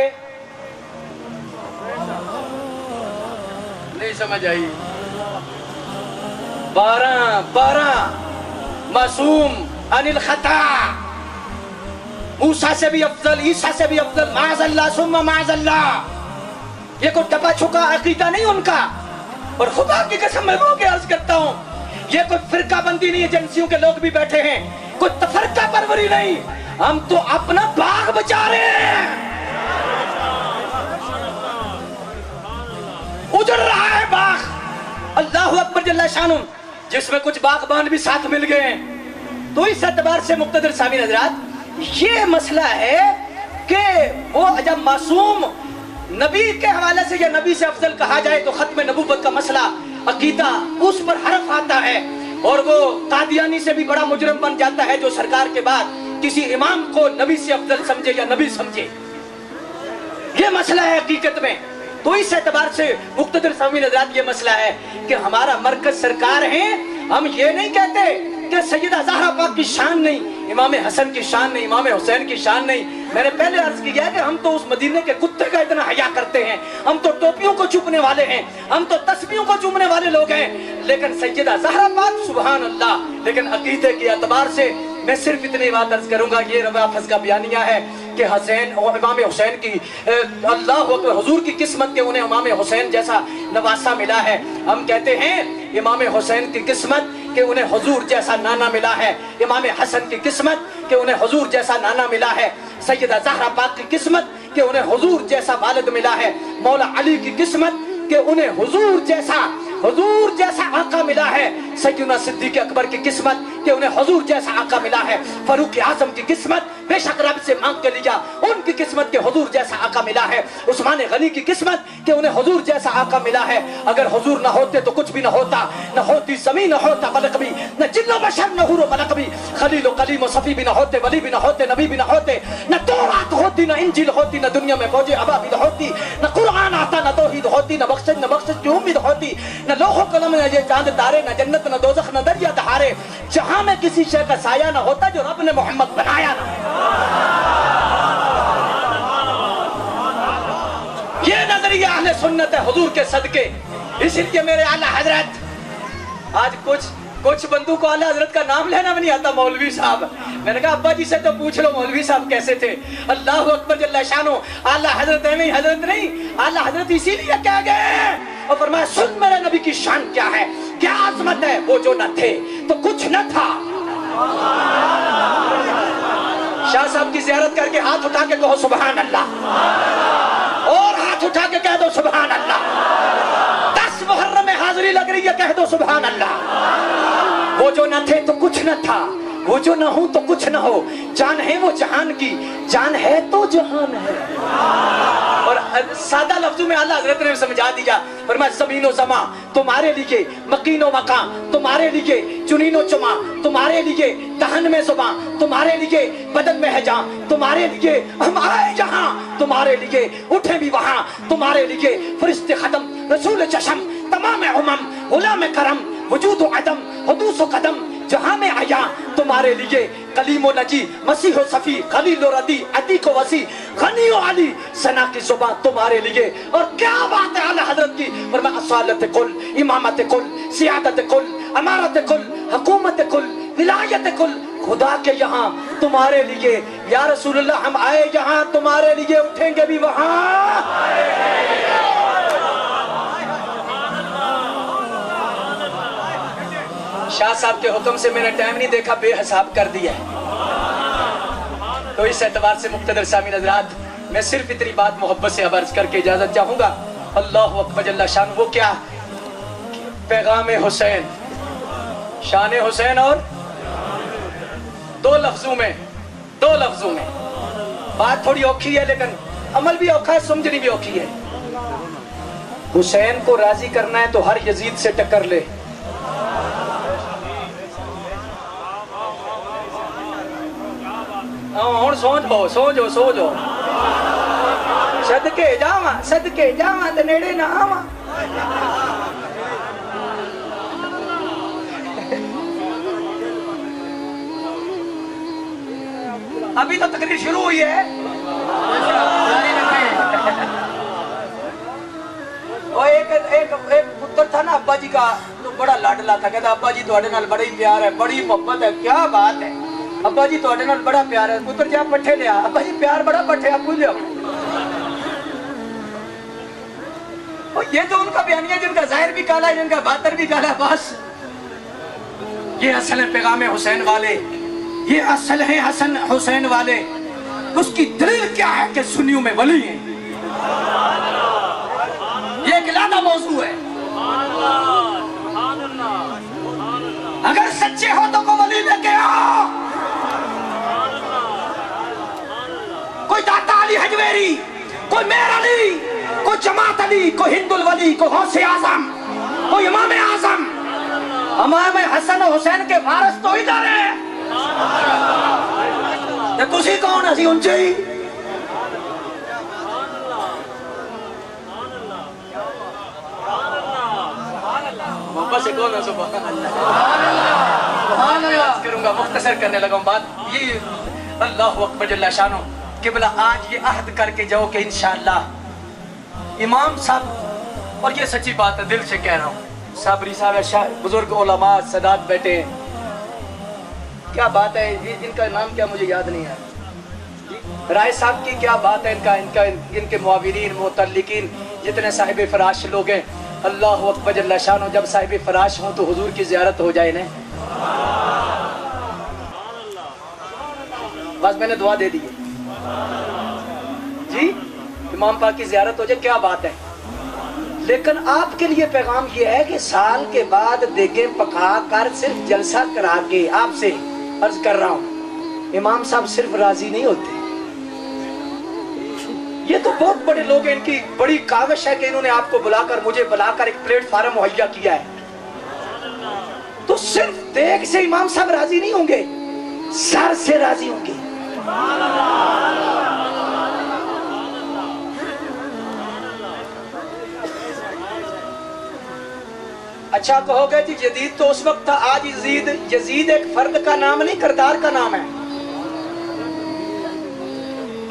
नहीं समझ आई। बारह बारह मासूम अनिल खता। मूसा से भी अफजल ईसा से भी अफजल माजल्ला सुम्मा माजल्ला ये कोई टपा छुका अकीदा नहीं उनका। और खुदा की कसम मैं रो के अर्ज़ करता हूँ, ये कोई फिरका बंदी नहीं एजेंसियों के लोग भी बैठे हैं। कोई तफरका परवरी नहीं। हम तो अपना बाग बचा रहे हैं। उजड़ रहा है बाग। अल्लाह अकबर जल्ला शानुम जिसमें कुछ बागबान भी साथ मिल गए तो इस एतबार से मुक्तदर सामी नजरात ये मसला है कि वो जब मासूम नबी के हवाले से या नबी से अफजल कहा जाए तो खत्म नबूबत का मसला, अकीदा उस पर हरफ आता है। और वो कादियानी से भी बड़ा मुजरम बन जाता है जो सरकार के बाद किसी इमाम को नबी से अफजल समझे या नबी समझे। ये मसला है हकीकत में। तो इस एतबार से मुख्तर स्वामी नजरात ये मसला है कि हमारा मरकज सरकार है। हम ये नहीं कहते कि सैयदा जहरा पाक की शान नहीं इमाम हसन की शान नहीं, इमाम हुसैन की शान नहीं। मैंने पहले अर्ज़ किया कि हम तो उस मदीने के कुत्ते का इतना हया करते हैं। हम तो टोपियों को चुपने वाले हैं। हम तो तस्बियों को चूमने वाले लोग हैं। लेकिन सैयदा जहरा पाक सुबहान अल्लाह लेकिन अकीदे के अतबार से मैं सिर्फ़ इतनी बात अर्ज़ करूँगा ये रवा फस का बयानिया है कि हसैन और इमाम हुसैन की अल्लाह हुजूर की किस्मत के उन्हें इमाम हुसैन जैसा नवासा मिला है। हम कहते हैं, इमाम हुसैन की किस्मत के उन्हें हजूर जैसा नाना मिला है। इमाम हसन की किस्मत कि उन्हें हजूर जैसा नाना मिला है। सैयदा जहरा पाक की किस्मत कि उन्हें हजूर जैसा वालिद मिला है। मौला अली की किस्मत कि उन्हें हजूर जैसा हजूर जैसा आका मिला है। सैयदना सिद्दीक अकबर की किस्मत कि उन्हें हुजूर जैसा आका मिला है। फारूक आज़म की किस्मत, बेशक रब से मांग के लिया, उनकी किस्मत के हुजूर जैसा आका मिला है। उस्मान गनी की किस्मत कि उन्हें हुजूर जैसा आका मिला है। अगर हुजूर न होते तो कुछ भी न होता, न होती ज़मीन, न होता मलक भी न जिन्नो बशर, न हुरो मलक भी खलील कलीम सफी भी न होते, वली भी न होते, नबी भी न होते, न तौरात होती, न इंजिल होती, न दुनिया में फौजे अबा भी न होती, न कुरान आता, न तौहीद होती, न बख्शिश न बख्शिश की उम्मीद होती, न लोहो कलम, न ये चाँद तारे, न जन्नत, न दोजख, न दरिया दहारे। जहाँ में किसी शय का साया न होता, जो रब ने मोहम्मद बनाया ना। ये नज़रिया अहले सुन्नत है, हुजूर के सदके। इसलिए मेरे आला हज़रत, आज कुछ कुछ बंदू को आला हज़रत का नाम लेना भी नहीं आता, मौलवी साहब। मैंने कहा अब्बा जी से तो पूछ लो, मौलवी साहब कैसे थे? अल्लाह अकबर जल्ला शानो। आला हज़रत है नहीं, हज़रत नहीं, आला हज़रत इसीलिए क्या गए और फरमाया, सुन मेरे नबी की शान क्या है? क्या आजमत है? वो जो न थे तो कुछ न था। शाह साहब की जियारत करके हाथ उठा के कहो सुबहान अल्लाह और हाथ उठा के कह दो सुबहान अल्लाह दस मुहर्रम में हाजिरी लग रही है, कह दो सुबहान अल्लाह वो जो न थे तो कुछ न था। वो जो न हो तो कुछ न हो। जान है वो जहान की। जान है तो जहान है। और सादा लफ्जों में अल्लाह हज़रत ने समझा दिया पर मैं जमीनो जमा, तुम्हारे लिए मकीनो मका तुम्हारे लिए चुनीनो चुमा, तुम्हारे लिए दहन में जुबा तुम्हारे लिए बदन में है जा तुम्हारे लिए हम आए जहाँ, तुम्हारे लिए उठे भी वहाँ, तुम्हारे लिए फरिश्ते खत्म, रसूल चशम, तमाम उमम गुलाम करम वजूद अदम हदूस कदम जहाँ में आया, तुम्हारे लिए कलीमो नजी, मसीह सफी, खलील रदी अदी को वसी गनी अली, सना की जुबा तुम्हारे लिए। और क्या बात है आला हज़रत की? पर मैं असालत कुल, इमामत कुल, सियादत कुल, अमारत कुल, हुकूमत कुल, विलायत कुल। खुदा के यहाँ तुम्हारे लिए, या रसूलुल्लाह, हम आए यहाँ, तुम्हारे लिए उठेंगे भी वहाँ। शाह साहब के हुक्म से मैंने टाइम नहीं देखा, बेहसाब कर दिया है। तो इस एतबार से मुख्तर सामी नजरात मैं सिर्फ़ इतनी बात मोहब्बत से अर्ज़ करके इजाज़त चाहूँगा। अल्लाह अकबर अल्लाह शान, वो क्या? पैगाम हुसैन। शान हुसैन और? दो लफ्जों में, दो लफ्जों में। बात थोड़ी औखी है, लेकिन अमल भी औखा है, समझनी भी औखी है। हुसैन को राज़ी करना है तो हर यजीद से टक्कर ले। ਹੁਣ ਸੌਂ ਜਾਓ ਸੌਂ ਜਾਓ ਸੌਂ ਜਾਓ ਸਦਕੇ ਜਾਵਾਂ ਸਦਕੇ ਜਾਵਾਂ ਤੇ ਨੇੜੇ ਨਾ ਆਵਾਂ अभी तो तकरीर शुरू हुई है और एक एक एक पुत्र था ना अब्बा जी का तो बड़ा लाडला था कहता अब्बा जी थोड़े नाल बड़ा ही प्यार है बड़ी मोहब्बत है क्या बात है थोड़े नाल बड़ा प्यार है। पुत्र जा पट्ठे लिया अब्बा जी, प्यार बड़ा पट्ठे, आप भूल जाओ और ये तो उनका बयानिया जिनका ज़ाहिर भी काला है, जिनका बातर भी काला है, बस। ये असल है पैगाम हुसैन वाले। ये असल है हसन हुसैन वाले। उसकी दलील क्या है कि सुनियों में वली है? ये एक लादा मौजू है। अगर सच्चे हो तो को वली लेके आओ। कोई दाता अली हजवेरी कोई मेर अली कोई जमात अली कोई हिंदुल वली कोई हौसे आज़म कोई इमाम आज़म। इमाम हसन हुसैन के वारस तो इधर है। तो तुसी कौन असी उनसे ही मोहब्बत से कौन सुबह अल्लाह। करूँगा मुख्तसर करने लगा बात। ये अल्लाह अकबर शानो शानो किबला आज ये अहद करके जाओ कि इंशाअल्लाह इमाम साहब, और ये सच्ची बात है, दिल से कह रहा हूँ। साबरी साहब बुज़ुर्ग उलमा, सदात बैठे। क्या बात है, ये- इनका नाम क्या मुझे याद नहीं है? राय साहब की क्या बात है इनका इनका, इनके मुआविरीन, मुतल्लिकीन, जितने साहिब फराश लोग हैं। अल्लाह अकबर शानो जब साहिब फराश हों तो हुजूर की ज्यारत हो जाए ना। बस मैंने दुआ दे दी है। जी, इमाम पाक की जियारत हो जाए, क्या बात है? लेकिन आपके लिए पैगाम ये है कि साल के बाद देगे पका कर सिर्फ़ जलसा करा के आपसे अर्ज़ कर रहा हूँ। इमाम साहब सिर्फ़ राज़ी नहीं होते। ये तो बहुत बड़े लोग हैं, इनकी बड़ी काविश है कि इन्होंने आपको बुलाकर, मुझे बुलाकर एक प्लेटफार्म मुहैया किया है। तो सिर्फ़ देख से इमाम साहब राज़ी नहीं होंगे, सर से राज़ी होंगे। अच्छा कहोगे जी जदीद तो उस वक्त था आज यजीद यजीद एक फर्द का नाम नहीं, करदार का नाम है।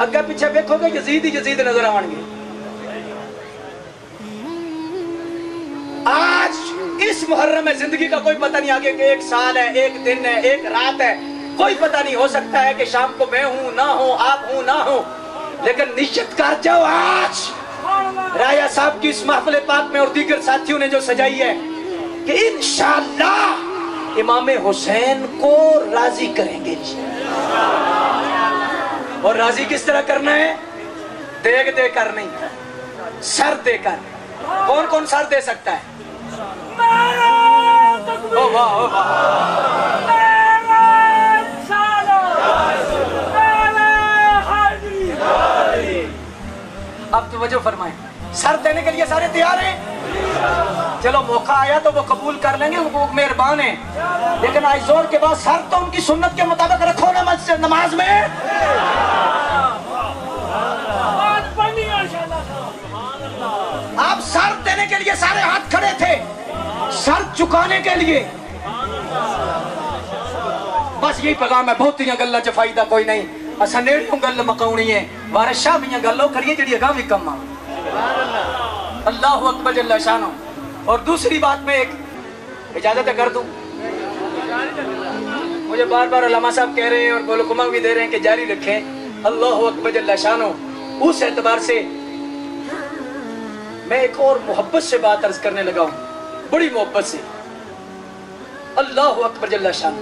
अगर पीछे देखोगे यजीद ही यजीद नज़र आएँगे आज इस मुहर्रम में ज़िंदगी का कोई पता नहीं आगे कि एक साल है, एक दिन है, एक रात है। कोई पता नहीं, हो सकता है कि शाम को मैं हूँ, ना हूँ, आप हूँ, ना हूँ। लेकिन निश्चित कर जाओ आज। राया साहब की इस महफिल पाक में और दीगर साथियों ने जो सजाई है कि इंशाअल्लाह इमाम हुसैन को राज़ी करेंगे। और राज़ी किस तरह करना है? देख देकर नहीं। सर देकर कौन कौन सर दे सकता है? ओ, वाह ओ, वाह। अब तो फरमाए। सर देने के लिए सारे तैयार हैं? चलो, मौका आया तो वो कबूल कर लेंगे, वो मेहरबान है। लेकिन आज ज़ोर के बाद सर तो उनकी सुन्नत के मुताबिक रखो ना मस्जिद नमाज़ में। आप सर देने के लिए सारे हाथ खड़े थे। सर चुकाने के लिए। बस यही पैगाम है, बहुत ही गल्ला च फ़ायदा कोई नहीं। असा नेड़ियों गल मकाउनी है वारिस शाह भी गल करिए जी अगा भी कम अल्लाह अकबर जल्ला शानो और दूसरी बात में एक इजाज़त कर दूँ। मुझे बार बार अलामा साहब कह रहे हैं और गोलकुमा भी दे रहे हैं कि जारी रखें। अल्लाह अकबर जल्ला शानो उस एतबार से मैं एक और मोहब्बत से बात अर्ज़ करने लगा हूँ। बड़ी मोहब्बत से। अल्लाह अकबर जल्ला शान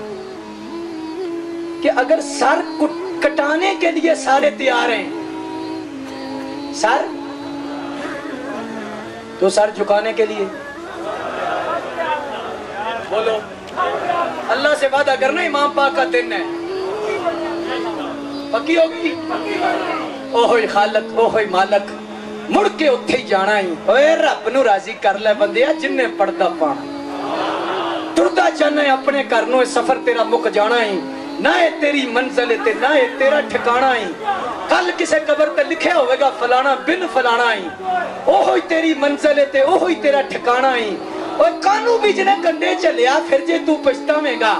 कि अगर सर कुट- कटाने के लिए सारे तैयार हैं। सर? तो सर झुकाने के लिए। बोलो। अल्लाह से वादा करना इमाम पाक का दिन है। पक्की होगी? ओहो खालक ओहो मालक। मुड़ के उ जाना ही। रब नु राज़ी कर ले बंदिया जिन्ने पा तुरता चाहना है अपने घर नु सफ़र तेरा मुक जाना ही। ना ये तेरी मंजिल ते, ना ये तेरा ठिकाना है। कल किसे कब्र पे लिखा होवेगा, फलाना बिन फलाना है। ओही तेरी मंजिल है ते ओही तेरा ठिकाना है। ओ कानू बीज ने कंडे चलया, फिर जे तू पछतावेगा,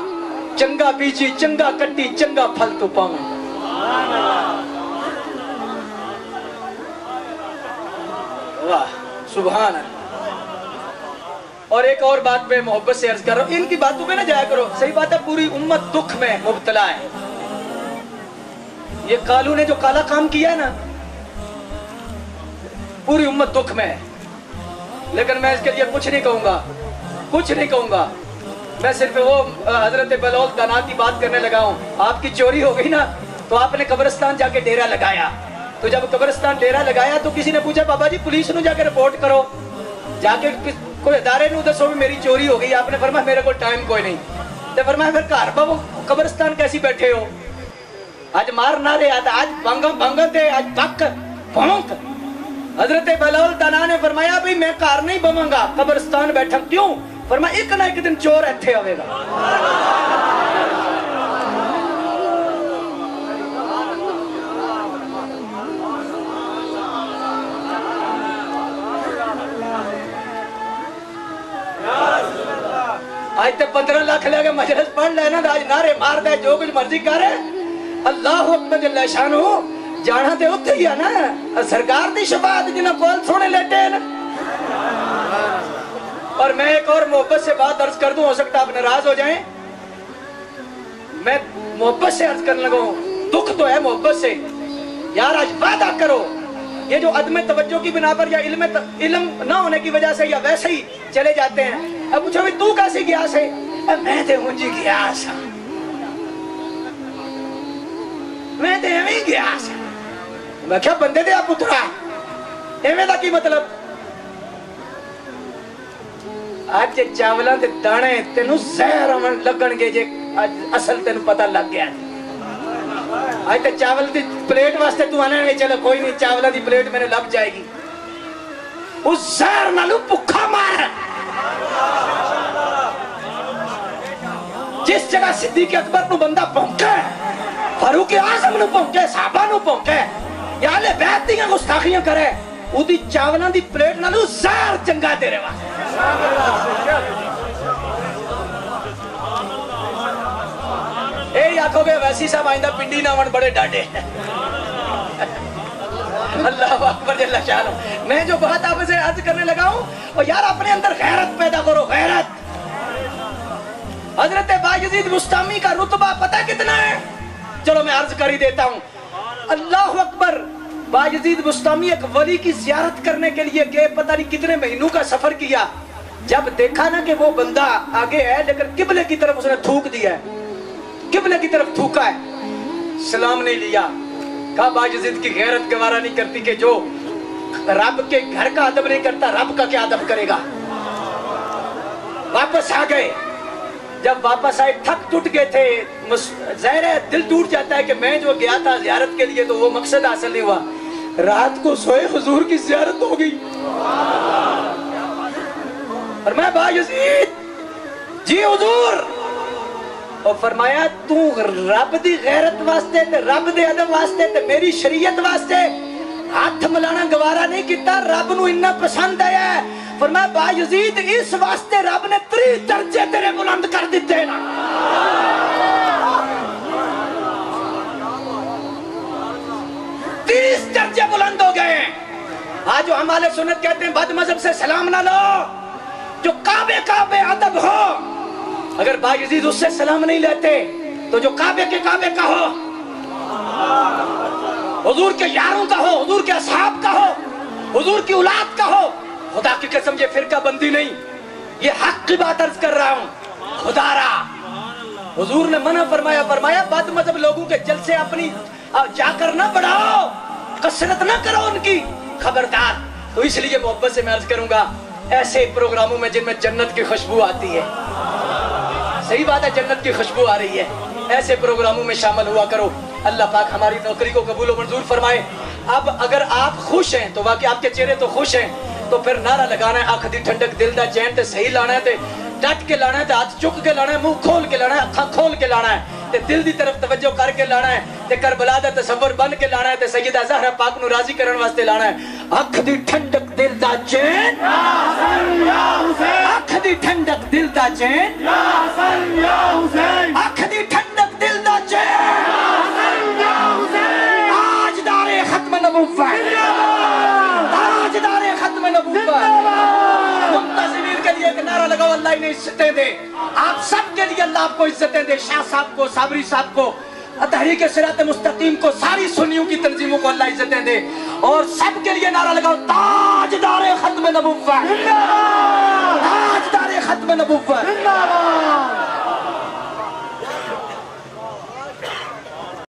चंगा बीज, चंगा कट्टी, चंगा फल तू पावे वाह, सुभान अल्लाह। और एक और बात मैं मोहब्बत से अर्ज़ कर रहा हूँ, इनकी बातों में ना जाया करो। सही बात है, पूरी उम्मत दुख में मुबतला है। ये कालू ने जो काला काम किया है ना, पूरी उम्मत दुख में है। लेकिन मैं इसके लिए कुछ नहीं कहूँगा, कुछ नहीं कहूँगा। मैं सिर्फ़ वो हज़रत बलौल दाना की बात करने लगा हूँ। आपकी चोरी हो गई ना तो आपने कब्रिस्तान जाके डेरा लगाया। तो जब कब्रिस्तान डेरा लगाया तो किसी ने पूछा, बाबा जी, पुलिस नु जाके रिपोर्ट करो। जाके कोई अदारे दसो भी मेरी चोरी हो गई, आपने फरमाया मेरे को टाइम कोई नहीं। तो फरमाया फिर घर बाबू कब्रस्तान कैसी बैठे हो? आज मार ना रहे आज आज भंग भंग अज पक भौंक। हज़रत बलौल तना ने फरमाया, भाई मैं कार नहीं बवांगा, कब्रस्तान बैठा क्यों? फरमाया एक ना एक दिन चोर इथे आवेगा। आज ते पंद्रह लाख लगे मजलिस पढ़ लेना आज नारे मार दे, जो कुछ मर्ज़ी करे। अल्लाह अकबर शानो जाना ते उत्थे ही है ना। सरकार दी शफात जिन्हें कोल सोने लेटे और मैं एक और मोहब्बत से बात अर्ज़ कर दूँ, हो सकता आप नाराज़ हो जाएँ। मैं मोहब्बत से अर्ज़ करने लगा हूँ दुख तो है मोहब्बत से। यार, आज वादा करो। ये जो अदम तवज्जो की बिना पर या इल्म इल्म ना होने की वजह से या वैसे ही चले जाते हैं अब पूछो भाई तू कैसे गया से अब मैं ते हूं जी गया सा मैं ते एवं ही गया सा मैं क्या बंदे दे आप पुत्रा एवं का की मतलब ਅੱਜ ਚਾਵਲਾਂ ਦੇ ਦਾਣੇ ਤੈਨੂੰ ਜ਼ਹਿਰ ਆਉਣ ਲੱਗਣਗੇ ਜੇ ਅੱਜ ਅਸਲ ਤੈਨੂੰ ਪਤਾ ਲੱਗ ਗਿਆ ਅੱਜ ਤੇ ਚਾਵਲ ਦੀ ਪਲੇਟ ਵਾਸਤੇ ਤੂੰ ਆਣਾ ਨਹੀਂ ਚਲੋ ਕੋਈ ਨਹੀਂ ਚਾਵਲਾਂ ਦੀ ਪਲੇਟ ਮੈਨੂੰ ਲੱਭ ਜਾਏਗੀ ਉਸ ਜ਼ਹਿਰ ਨਾਲੋਂ ਭੁੱਖਾ ਮਾਰ ਜਿਸ ਜਗ੍ਹਾ ਸਿੱਦੀਕ ਅਕਬਰ ਨੂੰ ਬੰਦਾ ਭੌਂਕੇ ਫਾਰੂਕ ਆਜ਼ਮ ਨੂੰ ਭੌਂਕੇ ਸਾਹਬਾ ਨੂੰ ਭੌਂਕੇ ਯਾ ਲੈ ਬੈਤ ਦੀਆਂ ਗੁਸਤਾਖੀਆਂ ਕਰੇ ਉਹਦੀ ਚਾਵਲਾਂ ਦੀ ਪਲੇਟ ਨਾਲੋਂ ਜ਼ਹਿਰ ਚੰਗਾ ਤੇਰੇ ਵਾਸਤੇ ए आखोगे वैसी साहब आइंदा पिंडी ना वन बड़े डाडे। अल्लाह अकबर जल्ला शान। मैं जो बात आपसे अर्ज़ करने लगा हूँ और यार अपने अंदर गैरत पैदा करो, गैरत। हज़रत बायजीद मुस्तामी का रुतबा पता कितना है? चलो मैं अर्ज़ कर ही देता हूँ। अल्लाह अकबर, बायजीद मुस्तामी एक वली की जियारत करने के लिए गए, पता नहीं कितने महीनों का सफ़र किया। जब देखा ना कि वो बंदा आगे है, लेकिन किबले की तरफ़ उसने थूक दिया है। किबले की तरफ़ थूका है। सलाम नहीं लिया। कहा बाजिद की गैरत गवारा नहीं करती कि जो रब के घर का अदब नहीं करता, रब का क्या अदब करेगा? वापस आ गए। जब वापस आए, थक टूट गए थे। जहर है, दिल टूट जाता है कि मैं जो गया था जियारत के लिए तो वो मकसद हासिल नहीं हुआ। रात को सोए हुजूर की जियारत हो गई। और मैं बायजीद जी हुजूर। और फरमाया, तू रब दी गैरत वास्ते ते, रब दे अदब वास्ते ते, मेरी शरीयत वास्ते हाथ मिलाना गवारा नहीं किता, रब नु इन्ना पसंद आया फरमाया, बायजीद, इस वास्ते रब ने त्री दर्जे तेरे बुलंद कर दिते ना। तीस दर्जे बुलंद हो गए। आज जो हमारे सुनत कहते हैं बद मज़हब से सलाम ना लो। जो काबे काबे अदब हो अगर बायजीद उससे सलाम नहीं लेते तो जो काबे के काबे का हो, हुजूर के यारों का हो, हुजूर के असहाब का हो, हुजूर की औलाद का हो, खुदा की कसम ये फिरका बंदी नहीं, ये हक की बात अर्ज़ कर रहा हूँ। खुदारा, हजूर ने मना फरमाया फरमाया, बद मज़हब लोगों के जल से अपनी जाकर ना बढ़ाओ, कसरत ना करो उनकी। खबरदार तो इसलिए मोहब्बत से मैं अर्ज़ करूँगा ऐसे प्रोग्रामों में जिनमें जन्नत की खुशबू आती है। सही बात है, जन्नत की खुशबू आ रही है। ऐसे प्रोग्रामों में शामिल हुआ करो। अल्लाह पाक हमारी नौकरी को कबूल मंजूर फरमाए। अब अगर आप खुश हैं तो वाकई आपके चेहरे तो खुश हैं तो फिर नारा लगाना है, आख दी ठंडक, दिल दा चैन ते सही लाना है डट के लाना है ते हाथ चुक के लाना है मुँह खोल के लाना है अखा खोल के लाना है ते दिल दी तरफ़ तवज्जो करके लाना है ते करबला दा तसव्वुर बन के लाना है ते सैयदा ज़हरा पाक नु राज़ी करने वास्ते लाना है। अख दी ठंडक दिल दा चैन। अख दी ठंडक दिल दा चैन। अख दी ठंडक दिल दा चैन। ताजदारे खत्म नबुव्वत ताजदारे खत्म नबुव्वत मुंतजिमीन के लिए एक नारा ने इज्जतें दे। आप सबके लिए अल्लाह आपको इज्जतें दे। शाह साहब को साबरी साहब को तहरीक सिरात मुस्तकीम को सारी सुनियों की तंजीमों को अल्लाह इज्जतें दे। और सबके लिए नारा लगाओ ताजदार खत्म नबुव्वत। ताजदार खत्म नबुव्वत।